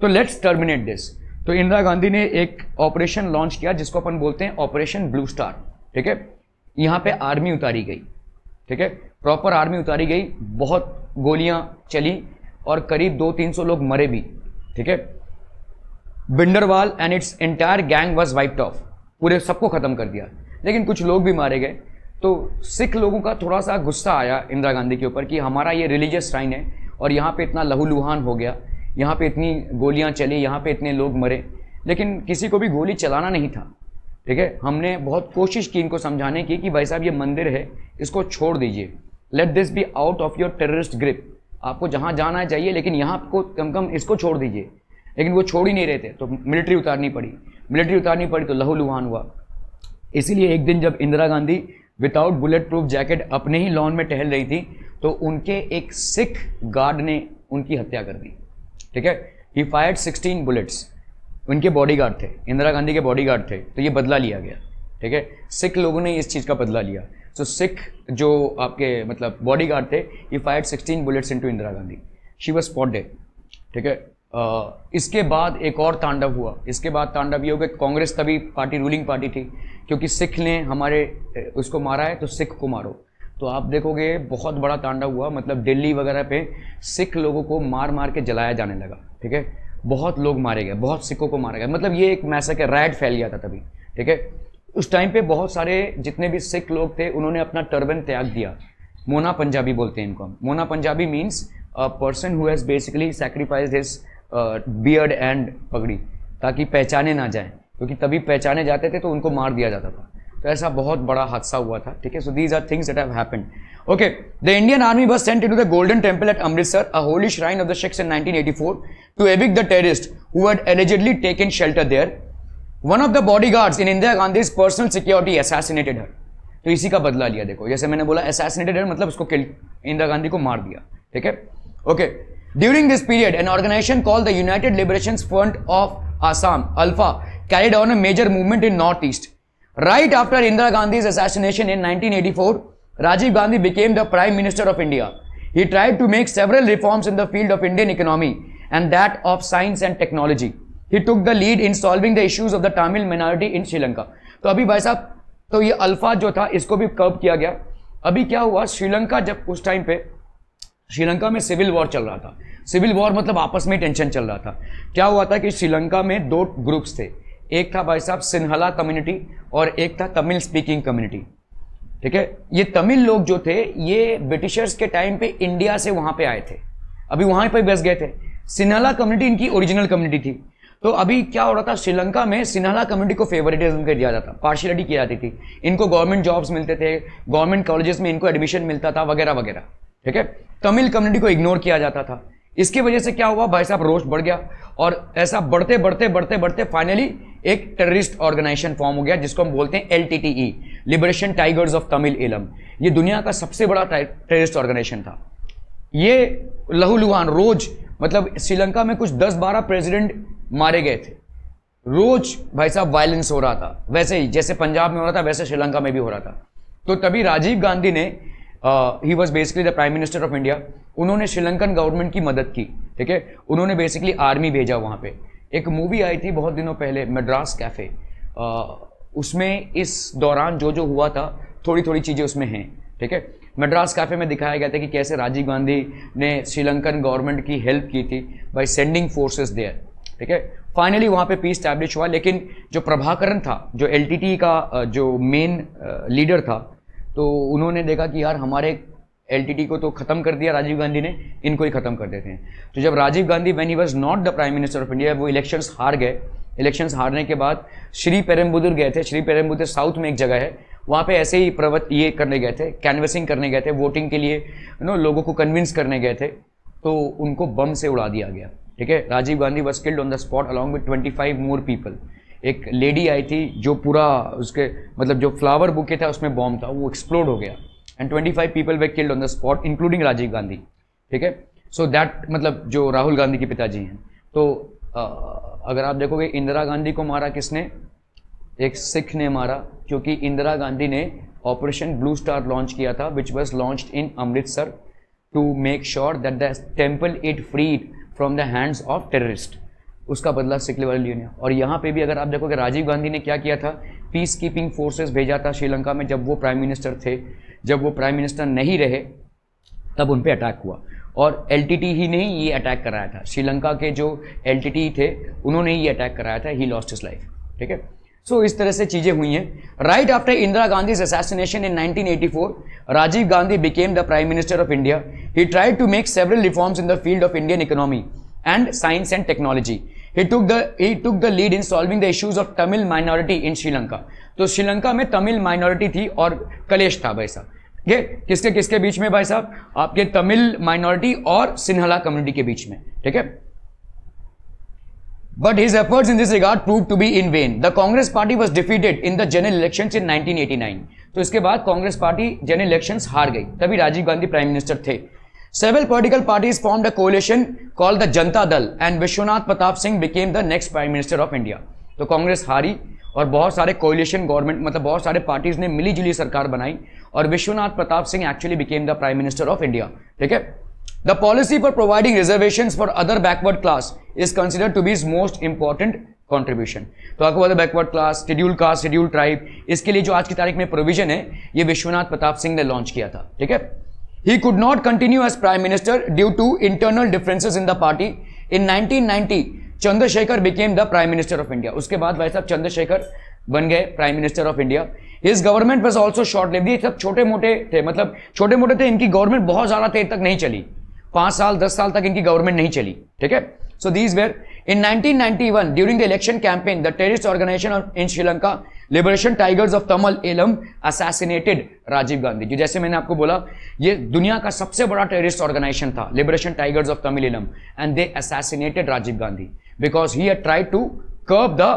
तो लेट्स टर्मिनेट दिस तो इंदिरा गांधी ने एक ऑपरेशन लॉन्च किया, जिसको अपन बोलते हैं ऑपरेशन ब्लू स्टार ठीक है? यहाँ पे आर्मी उतारी गई, ठीक है? प्रॉपर आर्मी उतारी गई, बहुत गोलियाँ चली और करीब दो तीन सौ लोग मरे भी। ठीक है? बिंडरवाल and its entire gang was wiped off पूरे सबको खत्म कर दिया। लेकिन कुछ लोग भी मारे गए। तो सिख लोगों का थोड़ा सा गुस्सा आया इंदिरा गांधी के ऊपर कि हमारा ये रिलीजियस श्राइन है और यहाँ पे इतना लहूलुहान हो गया। यहाँ पे इतनी गोलियाँ चली, यहाँ पे इतने लोग मरे। लेकिन किसी को भी गोली चलाना नहीं था। ठीक है? हमने बहुत कोशिश की इनको समझाने की कि भाई साहब ये मंदिर है, इसको छोड़ दीजिए। Let this be out of your terrorist grip आपको जहाँ जाना चाहिए, लेकिन यहाँ आपको कम कम इसको छोड़ दीजिए। लेकिन वो छोड़ ही नहीं रहे थे तो मिलिट्री उतारनी पड़ी। मिलिट्री उतारनी पड़ी तो लहू लुहान हुआ। इसीलिए एक दिन जब Indira Gandhi without bullet proof jacket अपने ही लॉन में टहल रही थी तो उनके एक सिख गार्ड ने उनकी हत्या कर दी। ठीक है? ही फायर्ड सिक्सटीन बुलेट्स उनके बॉडीगार्ड थे। इंदिरा गांधी के बॉडीगार्ड थे। तो ये बदला लिया गया। ठीक है? सिख लोगों ने इस चीज़ का बदला लिया। सो सिख जो आपके मतलब बॉडी गार्ड थे ये fired sixteen bullets into Indira Gandhi she was spotted ठीक है? इसके बाद एक और तांडव हुआ। इसके बाद तांडव ये हो गया, कांग्रेस तभी पार्टी रूलिंग पार्टी थी, क्योंकि सिख ने हमारे उसको मारा है तो सिख को मारो। तो आप देखोगे, बहुत बड़ा तांडव हुआ मतलब दिल्ली वगैरह पे सिख लोगों को मार मार के जलाया जाने लगा। ठीक है? बहुत लोग मारे गए, बहुत सिखों को मारा गया। मतलब ये एक मैसा के रैड फैल गया था तभी। ठीक है? उस टाइम पे बहुत सारे जितने भी सिख लोग थे, उन्होंने अपना टर्बन त्याग दिया। मोना पंजाबी बोलते हैं इनको। Mona Punjabi means a person who has basically sacrifice his beard and पगड़ी, ताकि पहचाने ना जाए। क्योंकि तभी पहचाने जाते थे तो उनको मार दिया जाता था। तो ऐसा बहुत बड़ा हादसा हुआ था, ठीक है? So these are things that happened okay the Indian army was sent into the golden temple at amritsar, a holy shrine of the sikhs in 1984 to evict the terrorists who had allegedly taken shelter there one of the bodyguards in indira gandhi's personal security assassinated her तो इसी का बदला लिया देखो जैसे मैंने बोला assassinated her मतलब उसको इंदिरा गांधी को मार दिया ठीक है okay during this period an organisation call the United Liberation Front of Assam ULFA carried on a major movement in northeast. Right after Indira Gandhi's assassination in 1984, Rajiv Gandhi became the Prime Minister of India. He tried to make several reforms in the field of Indian economy and that of science and technology. Took the lead in solving the issues of the Tamil minority in Sri Lanka. तो अभी भाई साहब तो ये alpha जो था, इसको भी कर्व किया गया। अभी क्या हुआ श्रीलंका जब उस टाइम पे श्रीलंका में सिविल वॉर चल रहा था। सिविल वॉर मतलब आपस में टेंशन चल रहा था। क्या हुआ था कि श्रीलंका में दो ग्रुप्स थे। एक था भाई साहब सिन्हला कम्युनिटी और एक था तमिल स्पीकिंग कम्युनिटी ठीक है? ये तमिल लोग जो थे, ये ब्रिटिशर्स के टाइम पे इंडिया से वहाँ पे आए थे। अभी वहाँ पर बस गए थे। सिन्हला कम्युनिटी इनकी ओरिजिनल कम्युनिटी थी। तो अभी क्या हो रहा था? श्रीलंका में सिन्हाला कम्युनिटी को फेवरेटिज्म कर दिया जाता पार्शियलिटी की जाती थी। इनको गवर्नमेंट जॉब्स मिलते थे गवर्नमेंट कॉलेजेस में इनको एडमिशन मिलता था, वगैरह वगैरह। ठीक है? तमिल कम्युनिटी को इग्नोर किया जाता था। इसकी वजह से क्या हुआ? भाई साहब, रोष बढ़ गया। और ऐसा बढ़ते बढ़ते बढ़ते बढ़ते फाइनली एक टेररिस्ट ऑर्गेनाइजेशन फॉर्म हो गया, जिसको हम बोलते हैं LTTE liberation tigers of Tamil Eelam ये दुनिया का सबसे बड़ा टेररिस्ट ऑर्गेनाइजेशन था। ये लहूलुहान रोज मतलब श्रीलंका में कुछ 10-12 प्रेसिडेंट मारे गए थे। रोज भाई साहब वायलेंस हो रहा था। वैसे ही, जैसे पंजाब में हो रहा था, वैसे श्रीलंका में भी हो रहा था। तो तभी राजीव गांधी ने he was basically the prime minister of India उन्होंने श्रीलंकन गवर्नमेंट की मदद की, ठीक है? उन्होंने बेसिकली आर्मी भेजा वहाँ पे। एक मूवी आई थी बहुत दिनों पहले, मद्रास कैफ़े उसमें इस दौरान जो जो हुआ था थोड़ी थोड़ी चीज़ें उसमें हैं, ठीक है? मद्रास कैफ़े में दिखाया गया था कि कैसे राजीव गांधी ने श्रीलंकन गवर्नमेंट की हेल्प की थी बाई सेंडिंग फोर्सेज देयर ठीक है? फाइनली वहाँ पे पीस स्टैब्लिश हुआ, लेकिन जो प्रभाकरण था, जो एल का जो मेन लीडर था तो उन्होंने देखा कि यार हमारे एलटीटी को तो खत्म कर दिया राजीव गांधी ने, इनको ही खत्म कर देते हैं। तो जब Rajiv Gandhi when he was not the prime minister of India वो इलेक्शंस हार गए। इलेक्शंस हारने के बाद श्री पेरम्बुदुर गए थे, श्री पेरम्बुदुर साउथ में एक जगह है, वहाँ पे ऐसे ही प्रवत, ये करने गए थे कैनवसिंग करने गए थे वोटिंग के लिए नो लोगों को कन्विंस करने गए थे तो उनको बम से उड़ा दिया गया। ठीक है? Rajiv Gandhi was killed on the spot along with twenty five more people एक लेडी आई थी जो पूरा उसके मतलब जो फ्लावर बुके था उसमें बॉम्ब था वो एक्सप्लोड हो गया. And twenty five people were killed on the spot including Rajiv Gandhi. ठीक है? सो दैट मतलब जो राहुल गांधी के पिताजी हैं. तो आ, अगर आप देखोगे इंदिरा गांधी को मारा किसने? एक सिख ने मारा क्योंकि इंदिरा गांधी ने ऑपरेशन ब्लू स्टार लॉन्च किया था which was launch in Amritsar to make sure that the temple it free from the hands of terrorist उसका बदला सिकले वाले यूनियन और यहाँ पे भी अगर आप देखोगे, राजीव गांधी ने क्या किया था? पीस कीपिंग फोर्सेस भेजा था श्रीलंका में जब वो प्राइम मिनिस्टर थे। जब वो प्राइम मिनिस्टर नहीं रहे, तब उन पर अटैक हुआ। और LTT ही नहीं ये अटैक कराया था। श्रीलंका के जो LTT थे, उन्होंने ही ये अटैक कराया था। ही लॉस्ट इज़ लाइफ ठीक है? सो इस तरह से चीज़ें हुई हैं। Right after Indira Gandhi assassination in 1984 Rajiv Gandhi became the prime minister of India he tried to make several reforms in the field of Indian economy and science and technology he took the, he took the lead in solving the issues of Tamil minority in Sri Lanka. तो श्रीलंका में Tamil minority थी और कलेश था भाई साहब। ये किसके किसके बीच में भाई साहब? आपके तमिल माइनॉरिटी और सिन्हला कम्युनिटी के बीच में। ठीक है? But his efforts in this regard proved to be in vain. The Congress party was defeated in the general elections in 1989. तो इसके बाद कांग्रेस पार्टी जनरल इलेक्शंस हार गई तभी राजीव गांधी प्राइम मिनिस्टर थे Several political parties formed a coalition called the Janta Dal and Vishwanath Pratap Singh became the next Prime Minister of India. तो कांग्रेस हारी और बहुत सारे कोलिशन गवर्नमेंट मतलब बहुत सारे पार्टीज़ ने मिली जुली सरकार बनाई और Vishwanath Pratap Singh actually became the prime minister of India ठीक है the policy for providing reservation for other backward class is consider to be is most important contribution तो आपको backward class schedule caste schedule tribe इसके लिए जो आज की तारीख में प्रोविज़न है ये विश्वनाथ प्रताप सिंह ने लॉन्च किया था ठीक है? He could not continue as prime minister due to internal differences in the party. In 1990, Chandrashekhar became the prime minister of India. उसके बाद भाई साहब चंद्रशेखर बन गए prime minister of India his government was also short live ये सब छोटे मोटे थे मतलब छोटे मोटे थे इनकी गवर्नमेंट बहुत ज़्यादा देर तक नहीं चली। पाँच साल, दस साल तक इनकी गवर्नमेंट नहीं चली, ठीक है? So these were in 1991 during the election campaign the terrorist organisation in Sri Lanka liberation tigers of Tamil Eelam assassinated Rajiv Gandhi ji जैसे मैंने आपको बोला, ये दुनिया का सबसे बड़ा टेररिस्ट ऑर्गेनाइजेशन था liberation tigers of Tamil Eelam and they assassinated Rajiv Gandhi because he try to curb the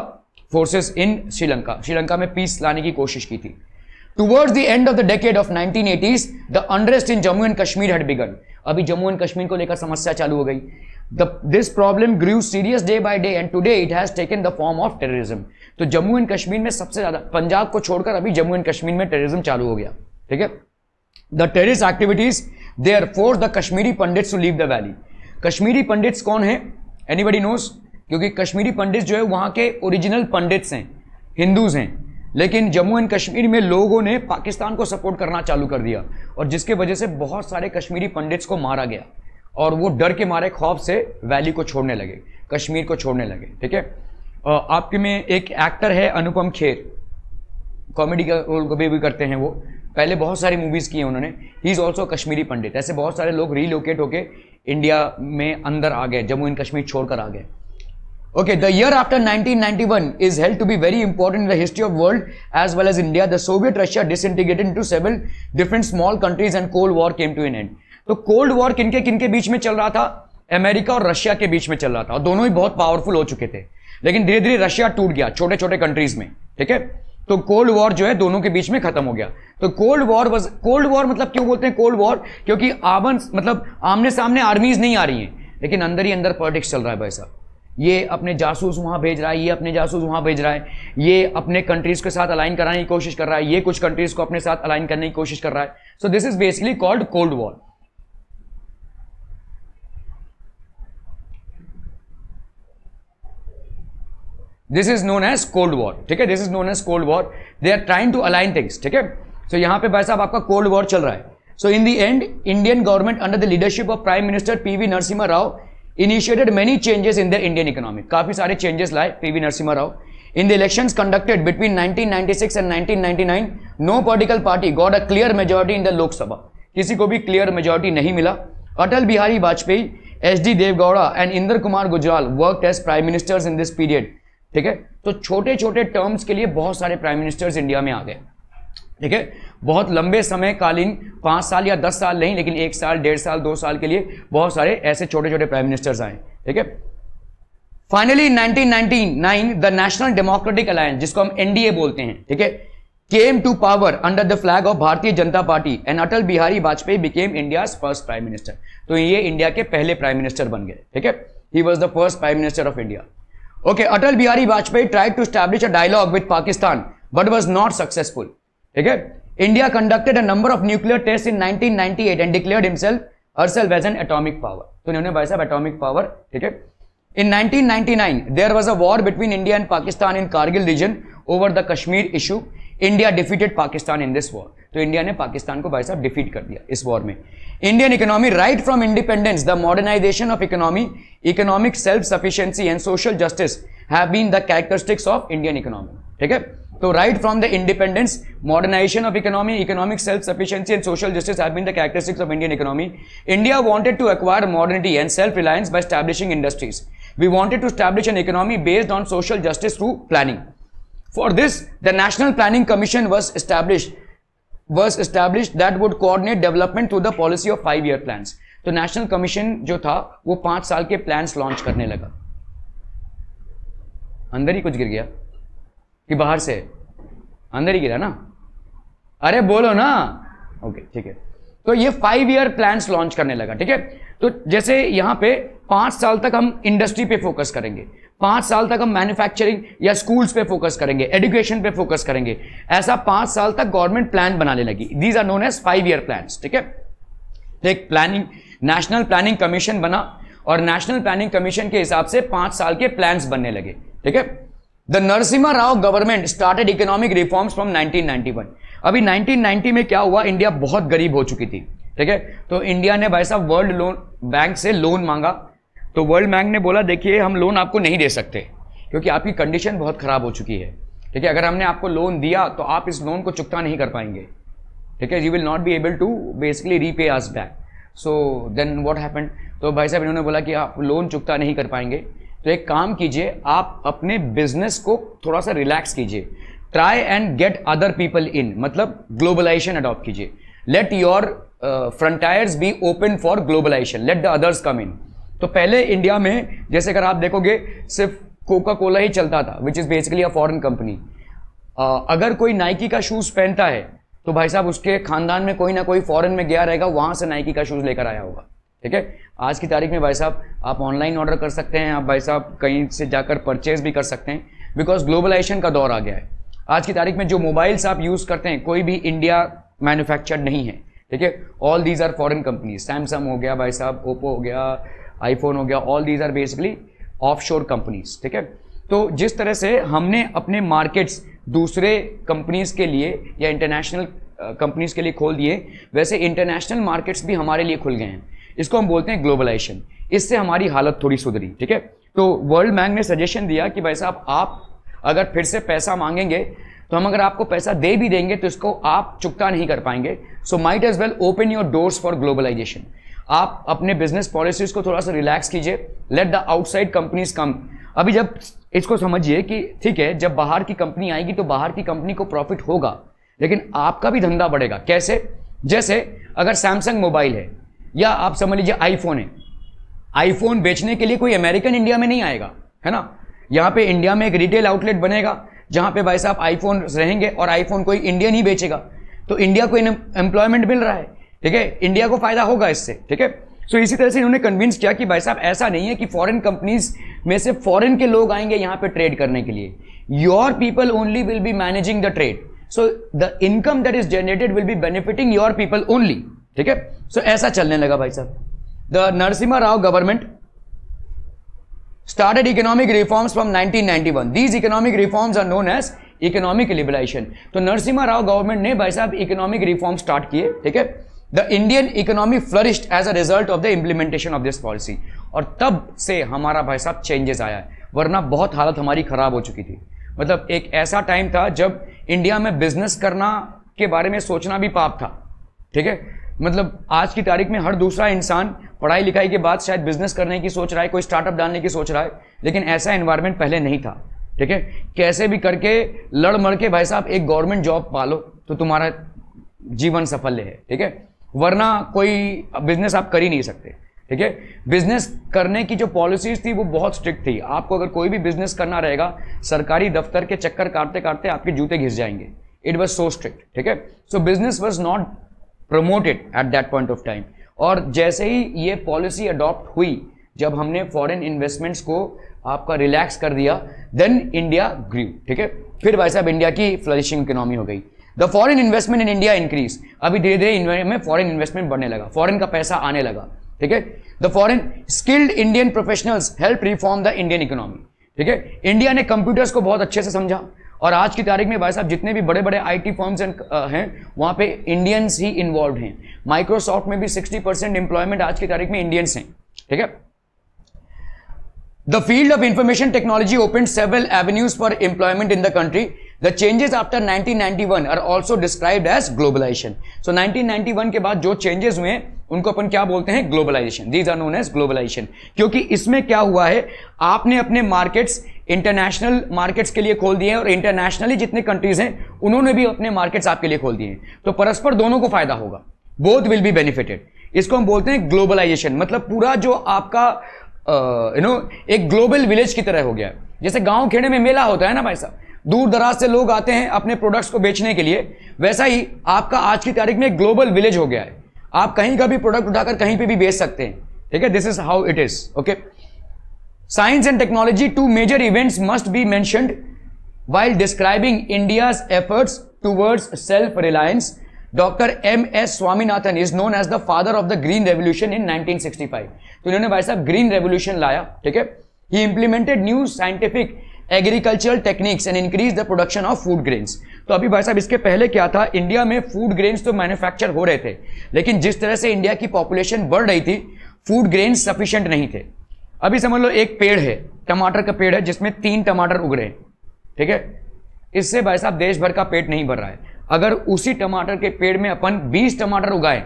forces in Sri Lanka Sri Lanka में पीस लाने की कोशिश की थी। Towards the end of the decade of 1980s the unrest in Jammu and Kashmir had begun अभी Jammu and Kashmir को लेकर समस्या चालू हो गई। This problem grew serious day by day and today it has taken the form of terrorism तो Jammu and Kashmir में सबसे ज़्यादा, पंजाब को छोड़कर अभी जम्मू एंड कश्मीर में टेररिज्म चालू हो गया। ठीक है? The terrorist activities they are force the Kashmiri Pandits to leave the valley Kashmiri Pandits कौन है? एनीबडी नोस क्योंकि कश्मीरी पंडित जो है, वहाँ के ओरिजिनल पंडित्स हैं हिंदूज हैं। लेकिन जम्मू एंड कश्मीर में लोगों ने पाकिस्तान को सपोर्ट करना चालू कर दिया और जिसके वजह से बहुत सारे कश्मीरी पंडित्स को मारा गया और वो डर के मारे खौफ से वैली को छोड़ने लगे, कश्मीर को छोड़ने लगे, ठीक है? आपके में एक एक्टर है अनुपम खेर। कॉमेडी का रोल कभी भी करते हैं वो। पहले बहुत सारी मूवीज़ की हैं उन्होंने। He is also Kashmiri Pandit. ऐसे बहुत सारे लोग रीलोकेट होके इंडिया में अंदर आ गए, जम्मू एंड कश्मीर छोड़कर आ गए। Okay, the year after 1991 is held to be very important in the history of world as well as India. The Soviet Russia disintegrated into several different small countries and Cold War came to an end. तो cold war किनके किनके बीच में चल रहा था? America और Russia के बीच में चल रहा था। और दोनों ही बहुत पावरफुल हो चुके थे। लेकिन धीरे धीरे रशिया टूट गया छोटे छोटे कंट्रीज़ में। ठीक है? तो कोल्ड वॉर जो है दोनों के बीच में खत्म हो गया। तो cold war was cold war मतलब क्यों बोलते हैं कोल्ड वॉर क्योंकि आवन मतलब आमने सामने आर्मीज नहीं आ रही हैं। लेकिन अंदर ही अंदर पॉलिटिक्स चल रहा है भाई साहब। ये अपने जासूस वहाँ भेज रहा है, ये अपने जासूस वहाँ भेज रहा है, ये अपने कंट्रीज़ के साथ अलाइन कराने की कोशिश कर रहा है, ये कुछ कंट्रीज़ को अपने साथ अलाइन करने की कोशिश कर रहा है। So this is basically called cold war this is known as cold war ठीक है? This is known as cold war they are trying to align things ठीक है? सो यहाँ पे भाई साहब आपका कोल्ड वॉर चल रहा है। So in the end Indian government under the leadership of prime minister P V Narasimha Rao initiated many changes in the Indian economy काफ़ी सारे चेंजेस लाए PV Narasimha Rao in the elections conducted between 1996 and 1999 no political party got a clear majority in the Lok Sabha किसी को भी clear majority नहीं मिला। Atal Bihari Vajpayee H D Deve Gowda and Inder Kumar Gujral work as prime ministers in this period ठीक है? तो छोटे छोटे टर्म्स के लिए बहुत सारे प्राइम मिनिस्टर्स इंडिया में आ गए। ठीक है? बहुत लंबे समय कालीन पाँच साल या दस साल नहीं, लेकिन एक साल, डेढ़ साल, दो साल के लिए बहुत सारे ऐसे छोटे छोटे प्राइम मिनिस्टर्स आए, ठीक है? Finally 1999 the national democratic alliance जिसको हम एनडीए बोलते हैं, ठीक है? Came to power under the flag of Bharatiya Janata Party and Atal Bihari Vajpayee became India first prime minister तो ये इंडिया के पहले प्राइम मिनिस्टर बन गए, ठीक है? He was the first prime minister of India okay Atal Bihari Vajpayee tried to establish a dialogue with Pakistan but was not successful ठीक है? India conducted a number of nuclear test in 1998 and declared himself herself as an atomic power तो इन्होंने भाई साहब atomic power ठीक है? In 1999, there was a war between India and Pakistan in Kargil region over the Kashmir issue. India defeated Pakistan in this war. तो India ने पाकिस्तान को भाई साहब डिफीट कर दिया इस वॉर में। Indian economy right from independence the modernization of economy economic self sufficiency and social justice have been the characteristics of Indian economy ठीक है? तो right from the independence modernization of economy economic self sufficiency and social justice have been the characteristics of Indian economy India wanted to acquire modernity and self reliance by establishing industries we wanted to establish an economy based on social justice through planning for this the national planning commission was establish was establish that would coordinate development through the policy of five year plan तो national commission जो था, वो पाँच साल के plan launch करने लगा। अंदर ही कुछ गिर गया। कि बाहर से। अंदर ही गिरा ना? अरे बोलो ना। ओके ठीक है। तो ये फाइव ईयर प्लान लॉन्च करने लगा, ठीक है? तो जैसे यहाँ पे पाँच साल तक हम इंडस्ट्री पे फोकस करेंगे। पाँच साल तक हम मैन्युफैक्चरिंग या स्कूल्स पे फोकस करेंगे एजुकेशन पे फोकस करेंगे। ऐसा पाँच साल तक गवर्नमेंट प्लान बनाने लगी। These are known as five year plan ठीक है? एक प्लानिंग नेशनल प्लानिंग कमीशन बना और नेशनल प्लानिंग कमीशन के हिसाब से पाँच साल के प्लान्स बनने लगे, ठीक है? The Narasimha Rao government started economic reforms from 1991 अभी 1990 में क्या हुआ? इंडिया बहुत गरीब हो चुकी थी, ठीक है? तो इंडिया ने भाई साहब वर्ल्ड लोन बैंक से लोन मांगा। तो वर्ल्ड बैंक ने बोला, देखिए, हम लोन आपको नहीं दे सकते, क्योंकि आपकी कंडीशन बहुत खराब हो चुकी है। ठीक है, अगर हमने आपको लोन दिया तो आप इस लोन को चुकता नहीं कर पाएँगे। ठीक है you will not be able to basically repay us back so then what happen तो भाई साहब इन्होंने बोला कि आप लोन चुकता नहीं कर पाएँगे। तो एक काम कीजिए, आप अपने बिज़नेस को थोड़ा सा रिलैक्स कीजिए। Try and get other people in मतलब ग्लोबलाइजेशन अडॉप्ट कीजिए। Let your frontiers be open for globalization let the others come in तो पहले इंडिया में, जैसे अगर आप देखोगे, सिर्फ़ कोका कोला ही चलता था which is basically a foreign company अगर कोई नाइकी का शूज़ पहनता है तो भाई साहब उसके खानदान में कोई ना कोई फॉरन में गया रहेगा, वहाँ से नाइकी का शूज़ लेकर आया होगा। ठीक है? आज की तारीख में भाई साहब, आप ऑनलाइन ऑर्डर कर सकते हैं, आप भाई साहब कहीं से जाकर परचेज भी कर सकते हैं बिकॉज़ ग्लोबलाइजेशन का दौर आ गया है। आज की तारीख में जो मोबाइल्स आप यूज़ करते हैं, कोई भी इंडिया मैन्युफैक्चर्ड नहीं है, ठीक है? All these are foreign companies Samsung हो गया भाई साहब ओप्पो हो गया आईफोन हो गया all these are basically offshore companies ठीक है? तो जिस तरह से हमने अपने मार्केट्स दूसरे कंपनीज़ के लिए या इंटरनेशनल कंपनीज़ के लिए खोल दिए, वैसे इंटरनेशनल मार्केट्स भी हमारे लिए खुल गए हैं। इसको हम बोलते हैं ग्लोबलाइजेशन। इससे हमारी हालत थोड़ी सुधरी, ठीक है? तो वर्ल्ड बैंक ने सजेशन दिया कि भाई साहब, आप अगर फिर से पैसा मांगेंगे तो हम अगर आपको पैसा दे भी देंगे तो इसको आप चुकता नहीं कर पाएँगे। So might as well open your doors for globalization आप अपने बिज़नेस पॉलिसीज़ को थोड़ा सा रिलैक्स कीजिए। Let the outside companies come अभी जब इसको समझिए कि, ठीक है, जब बाहर की कंपनी आएगी तो बाहर की कंपनी को प्रॉफिट होगा, लेकिन आपका भी धंधा बढ़ेगा। कैसे? जैसे अगर सैमसंग मोबाइल है या आप समझ लीजिए आईफोन है। आईफोन बेचने के लिए कोई अमेरिकन इंडिया में नहीं आएगा, है ना? यहाँ पे इंडिया में एक रिटेल आउटलेट बनेगा, जहाँ पे भाई साहब आईफोन रहेंगे और आईफोन कोई इंडियन ही बेचेगा। तो इंडिया को एम्प्लॉयमेंट मिल रहा है, ठीक है? इंडिया को फ़ायदा होगा इससे, ठीक है? सो इसी तरह से इन्होंने कन्विंस किया कि भाई साहब ऐसा नहीं है कि फॉरेन कंपनीज़ में से फॉरेन के लोग आएँगे यहाँ पे ट्रेड करने के लिए। Your people only will be managing the trade so the income that is generated will be benefiting your people only ठीक है? सो ऐसा चलने लगा भाई साहब। The Narasimha Rao government started economic reforms from 1991 these economic reforms are known as economic liberalization तो Narasimha Rao government ने भाई साहब इकोनॉमिक रिफॉर्म स्टार्ट किए, ठीक है? The Indian economy flourished as a result of the implementation of this policy और तब से हमारा भाई साहब चेंजेस आया है। वरना बहुत हालत हमारी खराब हो चुकी थी। मतलब एक ऐसा टाइम था जब इंडिया में बिज़नेस करना के बारे में सोचना भी पाप था। ठीक है? मतलब आज की तारीख में हर दूसरा इंसान पढ़ाई लिखाई के बाद शायद बिज़नेस करने की सोच रहा है, कोई स्टार्टअप डालने की सोच रहा है, लेकिन ऐसा एनवायरमेंट पहले नहीं था, ठीक है? कैसे भी करके लड़ मड़ के भाई साहब एक गवर्नमेंट जॉब पालो तो तुम्हारा जीवन सफल है, ठीक है? वरना कोई बिज़नेस आप कर ही नहीं सकते, ठीक है? बिज़नेस करने की जो पॉलिसीज़ थी वो बहुत स्ट्रिक्ट थी। आपको अगर कोई भी बिज़नेस करना रहेगा, सरकारी दफ्तर के चक्कर काटते काटते आपके जूते घिस जाएँगे। इट वॉज़ सो स्ट्रिक्ट ठीक है? So business was not promoted at that point of time और जैसे ही ये पॉलिसी अडॉप्ट हुई, जब हमने फॉरेन इन्वेस्टमेंट्स को आपका रिलैक्स कर दिया देन इंडिया ग्रू ठीक है? फिर भाई साहब इंडिया की फ्लरिशिंग इकोनॉमी हो गई। The foreign investment in India increase अभी धीरे धीरे में फॉरेन इन्वेस्टमेंट बढ़ने लगा। फॉरेन का पैसा आने लगा, ठीक है? The foreign skilled Indian professionals help reform the Indian economy ठीक है? इंडिया ने कंप्यूटर्स को बहुत अच्छे से समझा। और आज की तारीख में भाई साहब, जितने भी बड़े बड़े आईटी फर्म्स हैं, वहाँ पे इंडियंस ही इन्वॉल्व हैं। माइक्रोसॉफ्ट में भी 60 परसेंट एम्प्लॉयमेंट आज की तारीख में इंडियंस हैं। ठीक है? The field of information technology open several avenues for employment in the country the changes after 1991 are also described as globalization so 1991 के बाद जो चेंजेस हुए, उनको अपन क्या बोलते हैं? Globalization these are known as globalization क्योंकि इसमें क्या हुआ है? आपने अपने मार्केट्स इंटरनेशनल मार्केट्स के लिए खोल दिए हैं और इंटरनेशनली जितने कंट्रीज़ हैं, उन्होंने भी अपने मार्केट्स आपके लिए खोल दिए हैं। तो परस्पर दोनों को फ़ायदा होगा। बोथ विल बी बेनिफिटेड इसको हम बोलते हैं ग्लोबलाइजेशन मतलब पूरा जो आपका यू नो एक ग्लोबल विलेज की तरह हो गया। जैसे गाँव खेड़े में मेला होता है ना भाई साहब, दूर दराज से लोग आते हैं अपने प्रोडक्ट्स को बेचने के लिए। वैसा ही आपका आज की तारीख में ग्लोबल विलेज हो गया है। आप कहीं का भी प्रोडक्ट उठाकर कहीं पे भी बेच सकते हैं। ठीक है? This is how it is okay science and technology two major events must be mentioned while describing India's efforts towards self-reliance, Dr. M. S. Swaminathan is known as the father of the Green Revolution in 1965. तो इन्होंने भाई साहब green revolution लाया ठीक है he implemented new scientific agricultural techniques and increase the production of food grains तो अभी भाई साहब इसके पहले क्या था इंडिया में फ़ूड ग्रेन्स तो मैन्युफैक्चर हो रहे थे लेकिन जिस तरह से इंडिया की पॉपुलेशन बढ़ रही थी फ़ूड ग्रेन्स सफिशियंट नहीं थे अभी समझ लो एक पेड़ है, टमाटर का पेड़ है, जिसमें तीन टमाटर उग रहे हैं, ठीक है? इससे भाई साहब देश भर का पेट नहीं भर रहा है। अगर उसी टमाटर के पेड़ में अपन 20 टमाटर उगाए,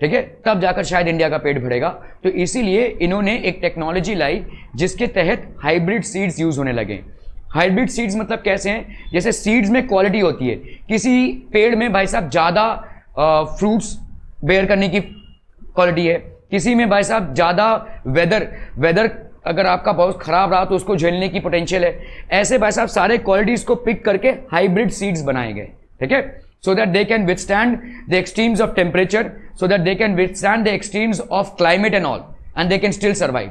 ठीक है, तब जाकर शायद इंडिया का पेट भरेगा। तो इसीलिए इन्होंने एक टेक्नोलॉजी लाई, जिसके तहत हाइब्रिड सीड्स यूज़ होने लगे हाइब्रिड सीड्स मतलब कैसे हैं? जैसे सीड्स में क्वालिटी होती है। किसी पेड़ में भाई साहब ज़्यादा फ्रूट्स बेयर करने की क्वालिटी है किसी में भाई साहब ज़्यादा वेदर वेदर अगर आपका बहुत खराब रहा तो उसको झेलने की पोटेंशियल है। ऐसे भाई साहब सारे क्वालिटीज को पिक करके हाइब्रिड सीड्स बनाए गए, ठीक है? So that they can withstand the extremes of temperature, so that they can withstand the extremes of climate and all, and they can still survive.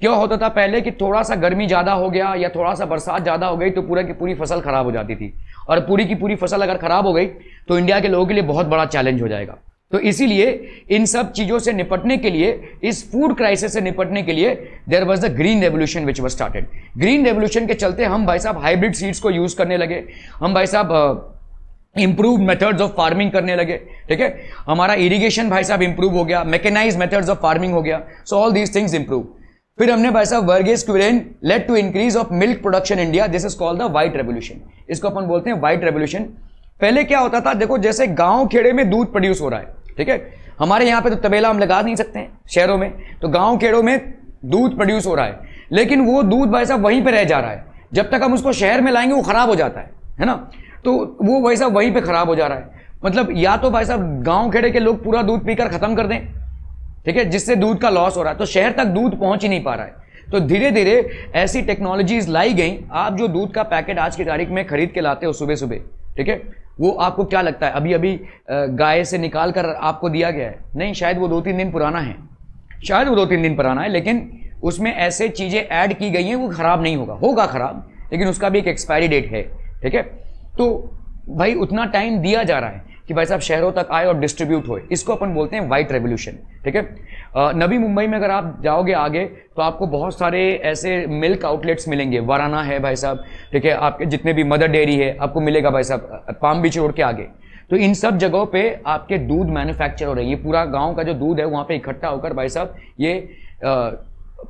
क्यों होता था पहले कि थोड़ा सा गर्मी ज़्यादा हो गया या थोड़ा सा बरसात ज़्यादा हो गई तो पूरा की पूरी फ़सल खराब हो जाती थी। और पूरी की पूरी फ़सल अगर खराब हो गई तो इंडिया के लोगों के लिए बहुत बड़ा चैलेंज हो जाएगा। तो इसीलिए इन सब चीज़ों से निपटने के लिए, इस फ़ूड क्राइसिस से निपटने के लिए there was the green revolution which was started green revolution के चलते हम भाई साहब हाइब्रिड सीड्स को यूज़ करने लगे। हम भाई साहब इंप्रूव मेथड्स ऑफ़ फ़ार्मिंग करने लगे। ठीक है? हमारा इरिगेशन भाई साहब इंप्रूव हो गया। मैकेनाइज मेथड्स ऑफ़ फ़ार्मिंग हो गया। So all these things improve फिर हमने भाई साहब Verghese Kurien led to increase of milk production India this is called the white revolution इसको अपन बोलते हैं व्हाइट रेवोल्यूशन पहले क्या होता था? देखो, जैसे गाँव खेड़े में दूध प्रोड्यूस हो रहा है। ठीक है? हमारे यहाँ पे तो तबेला हम लगा नहीं सकते हैं शहरों में। तो गाँव खेड़ों में दूध प्रोड्यूस हो रहा है। लेकिन वो दूध भाई साहब वहीं पर रह जा रहा है। जब तक हम उसको शहर में लाएँगे, वो खराब हो जाता है। है ना? तो वो भाई साहब वहीं पर खराब हो जा रहा है। मतलब या तो भाई साहब गाँव खेड़े के लोग पूरा दूध पीकर खत्म कर दें, ठीक है? जिससे दूध का लॉस हो रहा है। तो शहर तक दूध पहुँच ही नहीं पा रहा है। तो धीरे धीरे ऐसी टेक्नोलॉजीज़ लाई गई। आप जो दूध का पैकेट आज की तारीख में खरीद के लाते हो सुबह सुबह ठीक है? वो आपको क्या लगता है? अभी अभी गाय से निकाल कर आपको दिया गया है। नहीं, शायद वो दो तीन दिन पुराना है। शायद वो दो तीन दिन पुराना है, लेकिन उसमें ऐसे चीज़ें ऐड की गई हैं, वो खराब नहीं होगा। होगा खराब, लेकिन उसका भी एक एक्सपायरी डेट है, ठीक है? तो भाई, उतना टाइम दिया जा रहा है कि भाई साहब, शहरों तक आए और डिस्ट्रीब्यूट हो इसको अपन बोलते हैं वाइट रेवोल्यूशन, ठीक है? नवी मुंबई में अगर आप जाओगे आगे तो आपको बहुत सारे ऐसे मिल्क आउटलेट्स मिलेंगे। वाराना है भाई साहब, ठीक है, आपके जितने भी मदर डेयरी है, आपको मिलेगा भाई साहब पाम बीच रोड के आगे। तो इन सब जगहों पे आपके दूध मैन्युफैक्चर हो रहे हैं। ये पूरा गाँव का जो दूध है, वहाँ पे इकट्ठा होकर भाई साहब, ये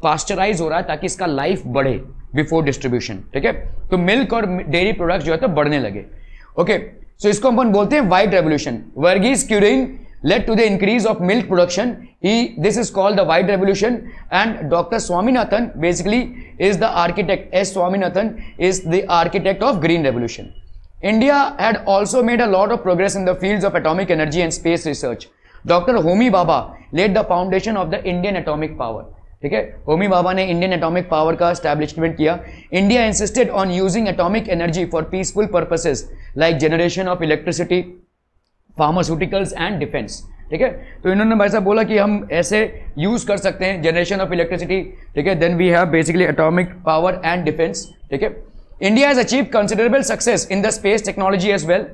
पास्चराइज हो रहा है ताकि इसका लाइफ बढ़े बिफोर डिस्ट्रीब्यूशन ठीक है? तो मिल्क और डेयरी प्रोडक्ट्स जो है तो बढ़ने लगे। ओके सो इसको हम बोलते हैं white revolution Verghese Kurien led to the increase of milk production he this is called the white revolution and dr swaminathan basically is the architect s swaminathan is the architect of green revolution india had also made a lot of progress in the fields of atomic energy and space research dr homi baba laid the foundation of the indian atomic power ठीक है होमी बाबा ने Indian atomic power का establishment किया India insisted on using atomic energy for peaceful purposes like generation of electricity Pharmaceuticals and defence ठीक है? तो इन्होंने भाई साहब बोला कि हम ऐसे यूज़ कर सकते हैं जनरेशन ऑफ़ इलेक्ट्रिसिटी ठीक है? Then we have basically atomic power and defence ठीक है? India has achieve considerable success in the space technology as well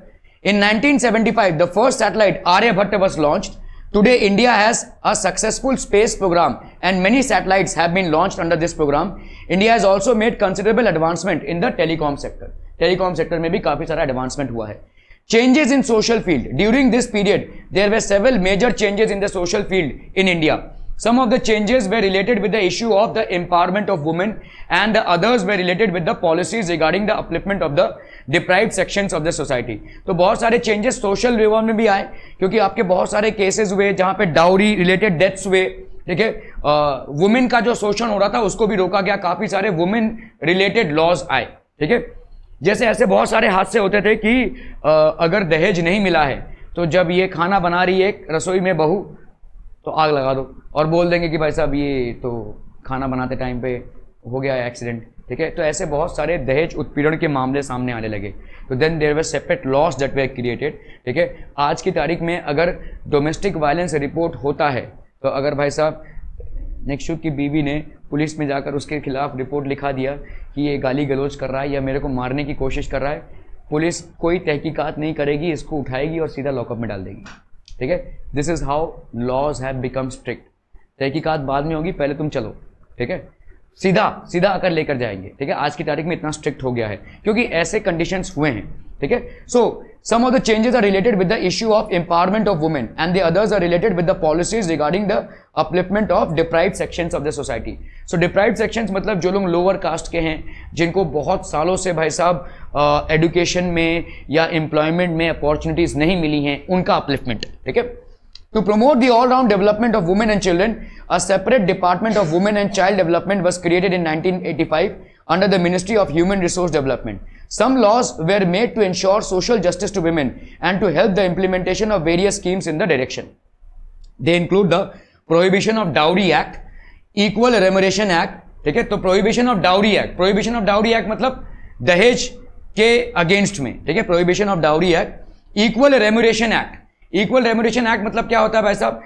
in 1975 the first satellite Aryabhata was launched today India has a successful space programme and many satellites have been launched under this programme India has also made considerable advancement in the telecom sector telecom sector में भी काफ़ी सारा advancement हुआ है। Changes in social field. During this period, there were several major changes in the social field in India. Some of the changes were related with the issue of the empowerment of women and the others were related with the policies regarding the upliftment of the deprived sections of the society. तो बहुत सारे changes social रिवॉर्म में भी आए क्योंकि आपके बहुत सारे cases हुए जहाँ पे डाउरी रिलेटेड डेथ्स हुए ठीक है वुमेन का जो शोषण हो रहा था उसको भी रोका गया काफ़ी सारे वुमेन रिलेटेड लॉज आए ठीक है जैसे ऐसे बहुत सारे हादसे होते थे कि अगर दहेज नहीं मिला है तो जब ये खाना बना रही है रसोई में बहू तो आग लगा दो और बोल देंगे कि भाई साहब ये तो खाना बनाते टाइम पे हो गया एक्सीडेंट ठीक है? तो ऐसे बहुत सारे दहेज उत्पीड़न के मामले सामने आने लगे। तो then there were separate laws that were created ठीक है? आज की तारीख में अगर डोमेस्टिक वायलेंस रिपोर्ट होता है तो अगर भाई साहब नेक्शुक की बीवी ने पुलिस में जाकर उसके खिलाफ रिपोर्ट लिखा दिया कि ये गाली गलोच कर रहा है या मेरे को मारने की कोशिश कर रहा है, पुलिस कोई तहकीकात नहीं करेगी, इसको उठाएगी और सीधा लॉकअप में डाल देगी। ठीक है? This is how laws have become strict तहकीकात बाद में होगी, पहले तुम चलो। ठीक है? सीधा सीधा आकर लेकर जाएँगे। ठीक है? आज की तारीख में इतना स्ट्रिक्ट हो गया है, क्योंकि ऐसे कंडीशंस हुए हैं। ठीक है? सो Some of the changes are related with the issue of empowerment of women and the others are related with the policies regarding the upliftment of deprive sections of the society so deprive sections मतलब जो लोग lower caste के हैं जिनको बहुत सालों से भाई साहब एडुकेशन में या एम्प्लॉयमेंट में अपॉर्चुनिटीज नहीं मिली हैं उनका अपलिफ्टमेंट ठीक है To promote the all-round development of women and children, a separate Department of Women and Child Development was created in 1985 under the Ministry of Human Resource Development. Some laws were made to ensure social justice to women and to help the implementation of various schemes in the direction. They include the Prohibition of Dowry Act, Equal Remuneration Act, ठीक है तो prohibition of dowry act prohibition of dowry act मतलब दहेज के against में ठीक है prohibition of dowry act equal remuneration act equal remuneration act मतलब क्या होता है भाई साहब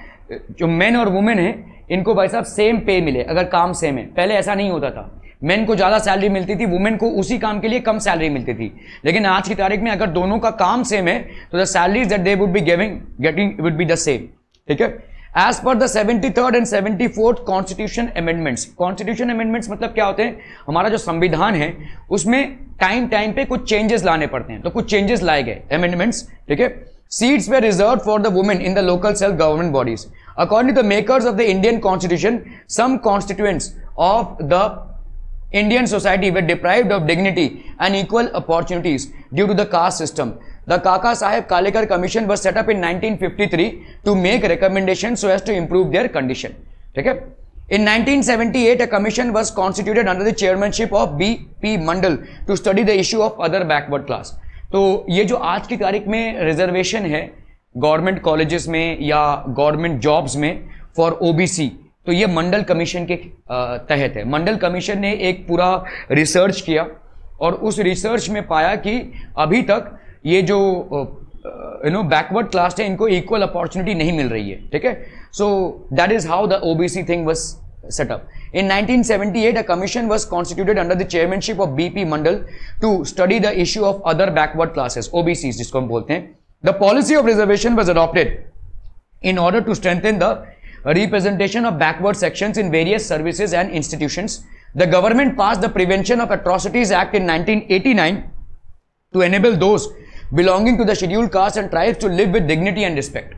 जो मेन और वुमेन है इनको भाई साहब सेम पे मिले अगर काम सेम है पहले ऐसा नहीं होता था मेन को ज़्यादा सैलरी मिलती थी वुमेन को उसी काम के लिए कम सैलरी मिलती थी। लेकिन आज की तारीख में अगर दोनों का काम सेम है तो the salaries that they would be giving getting would be the same ठीक है? As per the seventy third and seventy fourth constitution amendments constitution amendments मतलब क्या होते हैं? हमारा जो संविधान है, उसमें टाइम टाइम पे कुछ चेंजेस लाने पड़ते हैं। तो कुछ चेंजेस लाए गए अमेंडमेंट्स ठीक है? Seats were reserved for the women in the local self government bodies according to the makers of the Indian constitution some constituents of the Indian society were deprived of dignity and equal opportunities due to the caste system. The Kaka Sahib Kalekar Commission was set up in 1953 to make recommendations so as to improve their condition. Okay? In 1978, a commission was constituted under the chairmanship of B.P. Mandal to study the issue of other backward class. तो ये जो आज की तारीख में reservation है government colleges में या गवर्नमेंट जॉब्स में फॉर ओबीसी तो ये मंडल कमीशन के तहत है। मंडल कमीशन ने एक पूरा रिसर्च किया और उस रिसर्च में पाया कि अभी तक ये जो यू नो बैकवर्ड क्लास है, इनको इक्वल अपॉर्चुनिटी नहीं मिल रही है, ठीक है? So that is how the OBC thing was set up in 1978 a commission was constituted under the chairmanship of BP Mandal to study the issue of other backward classes OBC जिसको हम बोलते हैं। The policy of reservation was adopted in order to strengthen the representation of backward sections in various services and institutions. The government passed the Prevention of Atrocities Act in 1989 to enable those belonging to the scheduled castes and tribes to live with dignity and respect.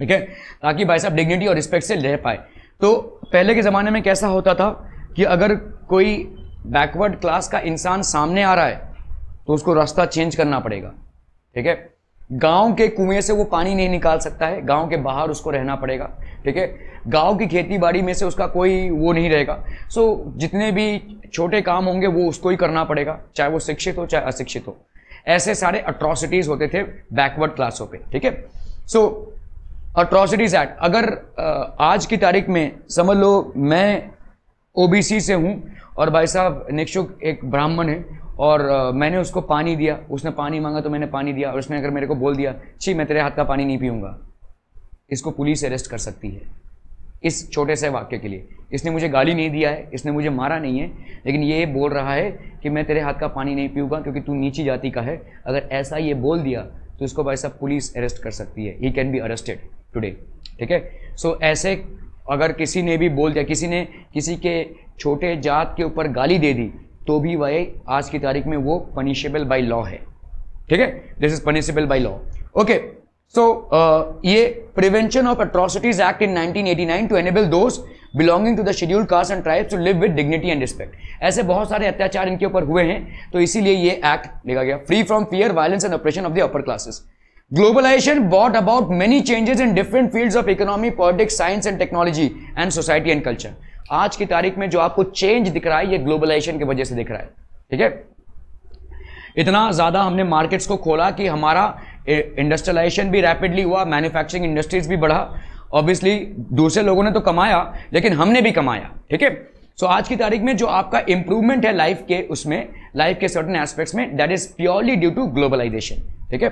ठीक है ताकि भाई साहब dignity और respect से रह पाए तो पहले के ज़माने में कैसा होता था कि अगर कोई बैकवर्ड क्लास का इंसान सामने आ रहा है तो उसको रास्ता चेंज करना पड़ेगा ठीक है गाँव के कुएँ से वो पानी नहीं निकाल सकता है गाँव के बाहर उसको रहना पड़ेगा ठीक है? गाँव की खेती बाड़ी में से उसका कोई वो नहीं रहेगा। सो so, जितने भी छोटे काम होंगे वो उसको ही करना पड़ेगा चाहे वो शिक्षित हो चाहे अशिक्षित हो। ऐसे सारे अट्रॉसिटीज होते थे बैकवर्ड क्लासों पे ठीक है? सो अट्रॉसिटीज एक्ट अगर आज की तारीख में समझ लो मैं ओबीसी से हूँ और भाई साहब निक्षुक एक ब्राह्मण है और मैंने उसको पानी दिया। उसने पानी मांगा तो मैंने पानी दिया और उसने अगर मेरे को बोल दिया, छी, मैं तेरे हाथ का पानी नहीं पीऊँगा। इसको पुलिस अरेस्ट कर सकती है। इस छोटे से वाक्य के लिए। इसने मुझे गाली नहीं दिया है, इसने मुझे मारा नहीं है, लेकिन ये बोल रहा है कि मैं तेरे हाथ का पानी नहीं पीऊँगा क्योंकि तू नीची जाति का है। अगर ऐसा ये बोल दिया तो इसको भाई साहब पुलिस अरेस्ट कर सकती है। He can be arrested today ठीक है? सो ऐसे अगर किसी ने भी बोल दिया, किसी ने किसी के छोटे जात के ऊपर गाली दे दी तो भी वह आज की तारीख में वो पनिशेबल बाई लॉ है। ठीक है? This is punishable by law okay so ये prevention of atrocities act in 1989 to enable those belonging to the scheduled caste and tribes to live with dignity and respect ऐसे बहुत सारे अत्याचार इनके ऊपर हुए हैं तो इसीलिए ये एक्ट लिखा गया। Free from fear violence and operation of the upper classes globalization brought about many changes in different fields of economy politics science and technology and society and culture आज की तारीख में जो आपको चेंज दिख रहा है, ये ग्लोबलाइजेशन की वजह से दिख रहा है। ठीक है? इतना ज़्यादा हमने मार्केट्स को खोला कि हमारा इंडस्ट्रियलाइजेशन भी रैपिडली हुआ मैन्युफैक्चरिंग इंडस्ट्रीज़ भी बढ़ा। ऑब्वियसली दूसरे लोगों ने तो कमाया, लेकिन हमने भी कमाया। ठीक है? सो आज की तारीख में जो आपका इंप्रूवमेंट है लाइफ के, उसमें लाइफ के सर्टन एस्पेक्ट्स में that is purely due to globalization ठीक है?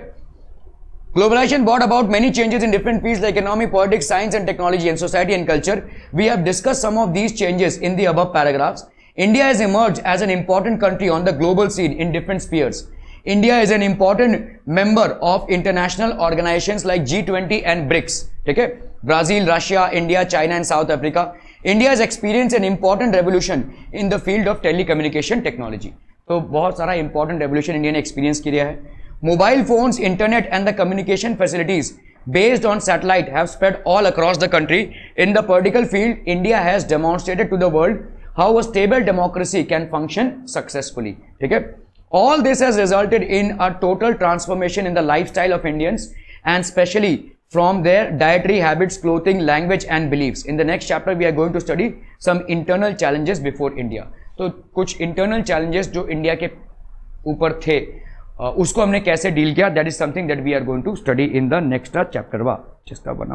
Globalization brought about many changes in different fields like economy, politics, science and technology and society and culture. We have discussed some of these changes in the above paragraphs. India has emerged as an important country on the global scene in different spheres. India is an important member of international organizations like G20 and BRICS. Okay? Brazil, Russia, India, China and South Africa. India has experienced an important revolution in the field of telecommunication technology. तो बहुत सारा important revolution India ने experience किया है Mobile phones, internet and the communication facilities based on satellite have spread all across the country. In the political field, India has demonstrated to the world how a stable democracy can function successfully. Okay? All this has resulted in a total transformation in the lifestyle of Indians and especially from their dietary habits, clothing, language and beliefs. In the next chapter, we are going to study some internal challenges before India. तो कुछ internal challenges जो India के ऊपर थे उसको हमने कैसे deal किया? That is something that we are going to study in the next chapter वा जिसका बना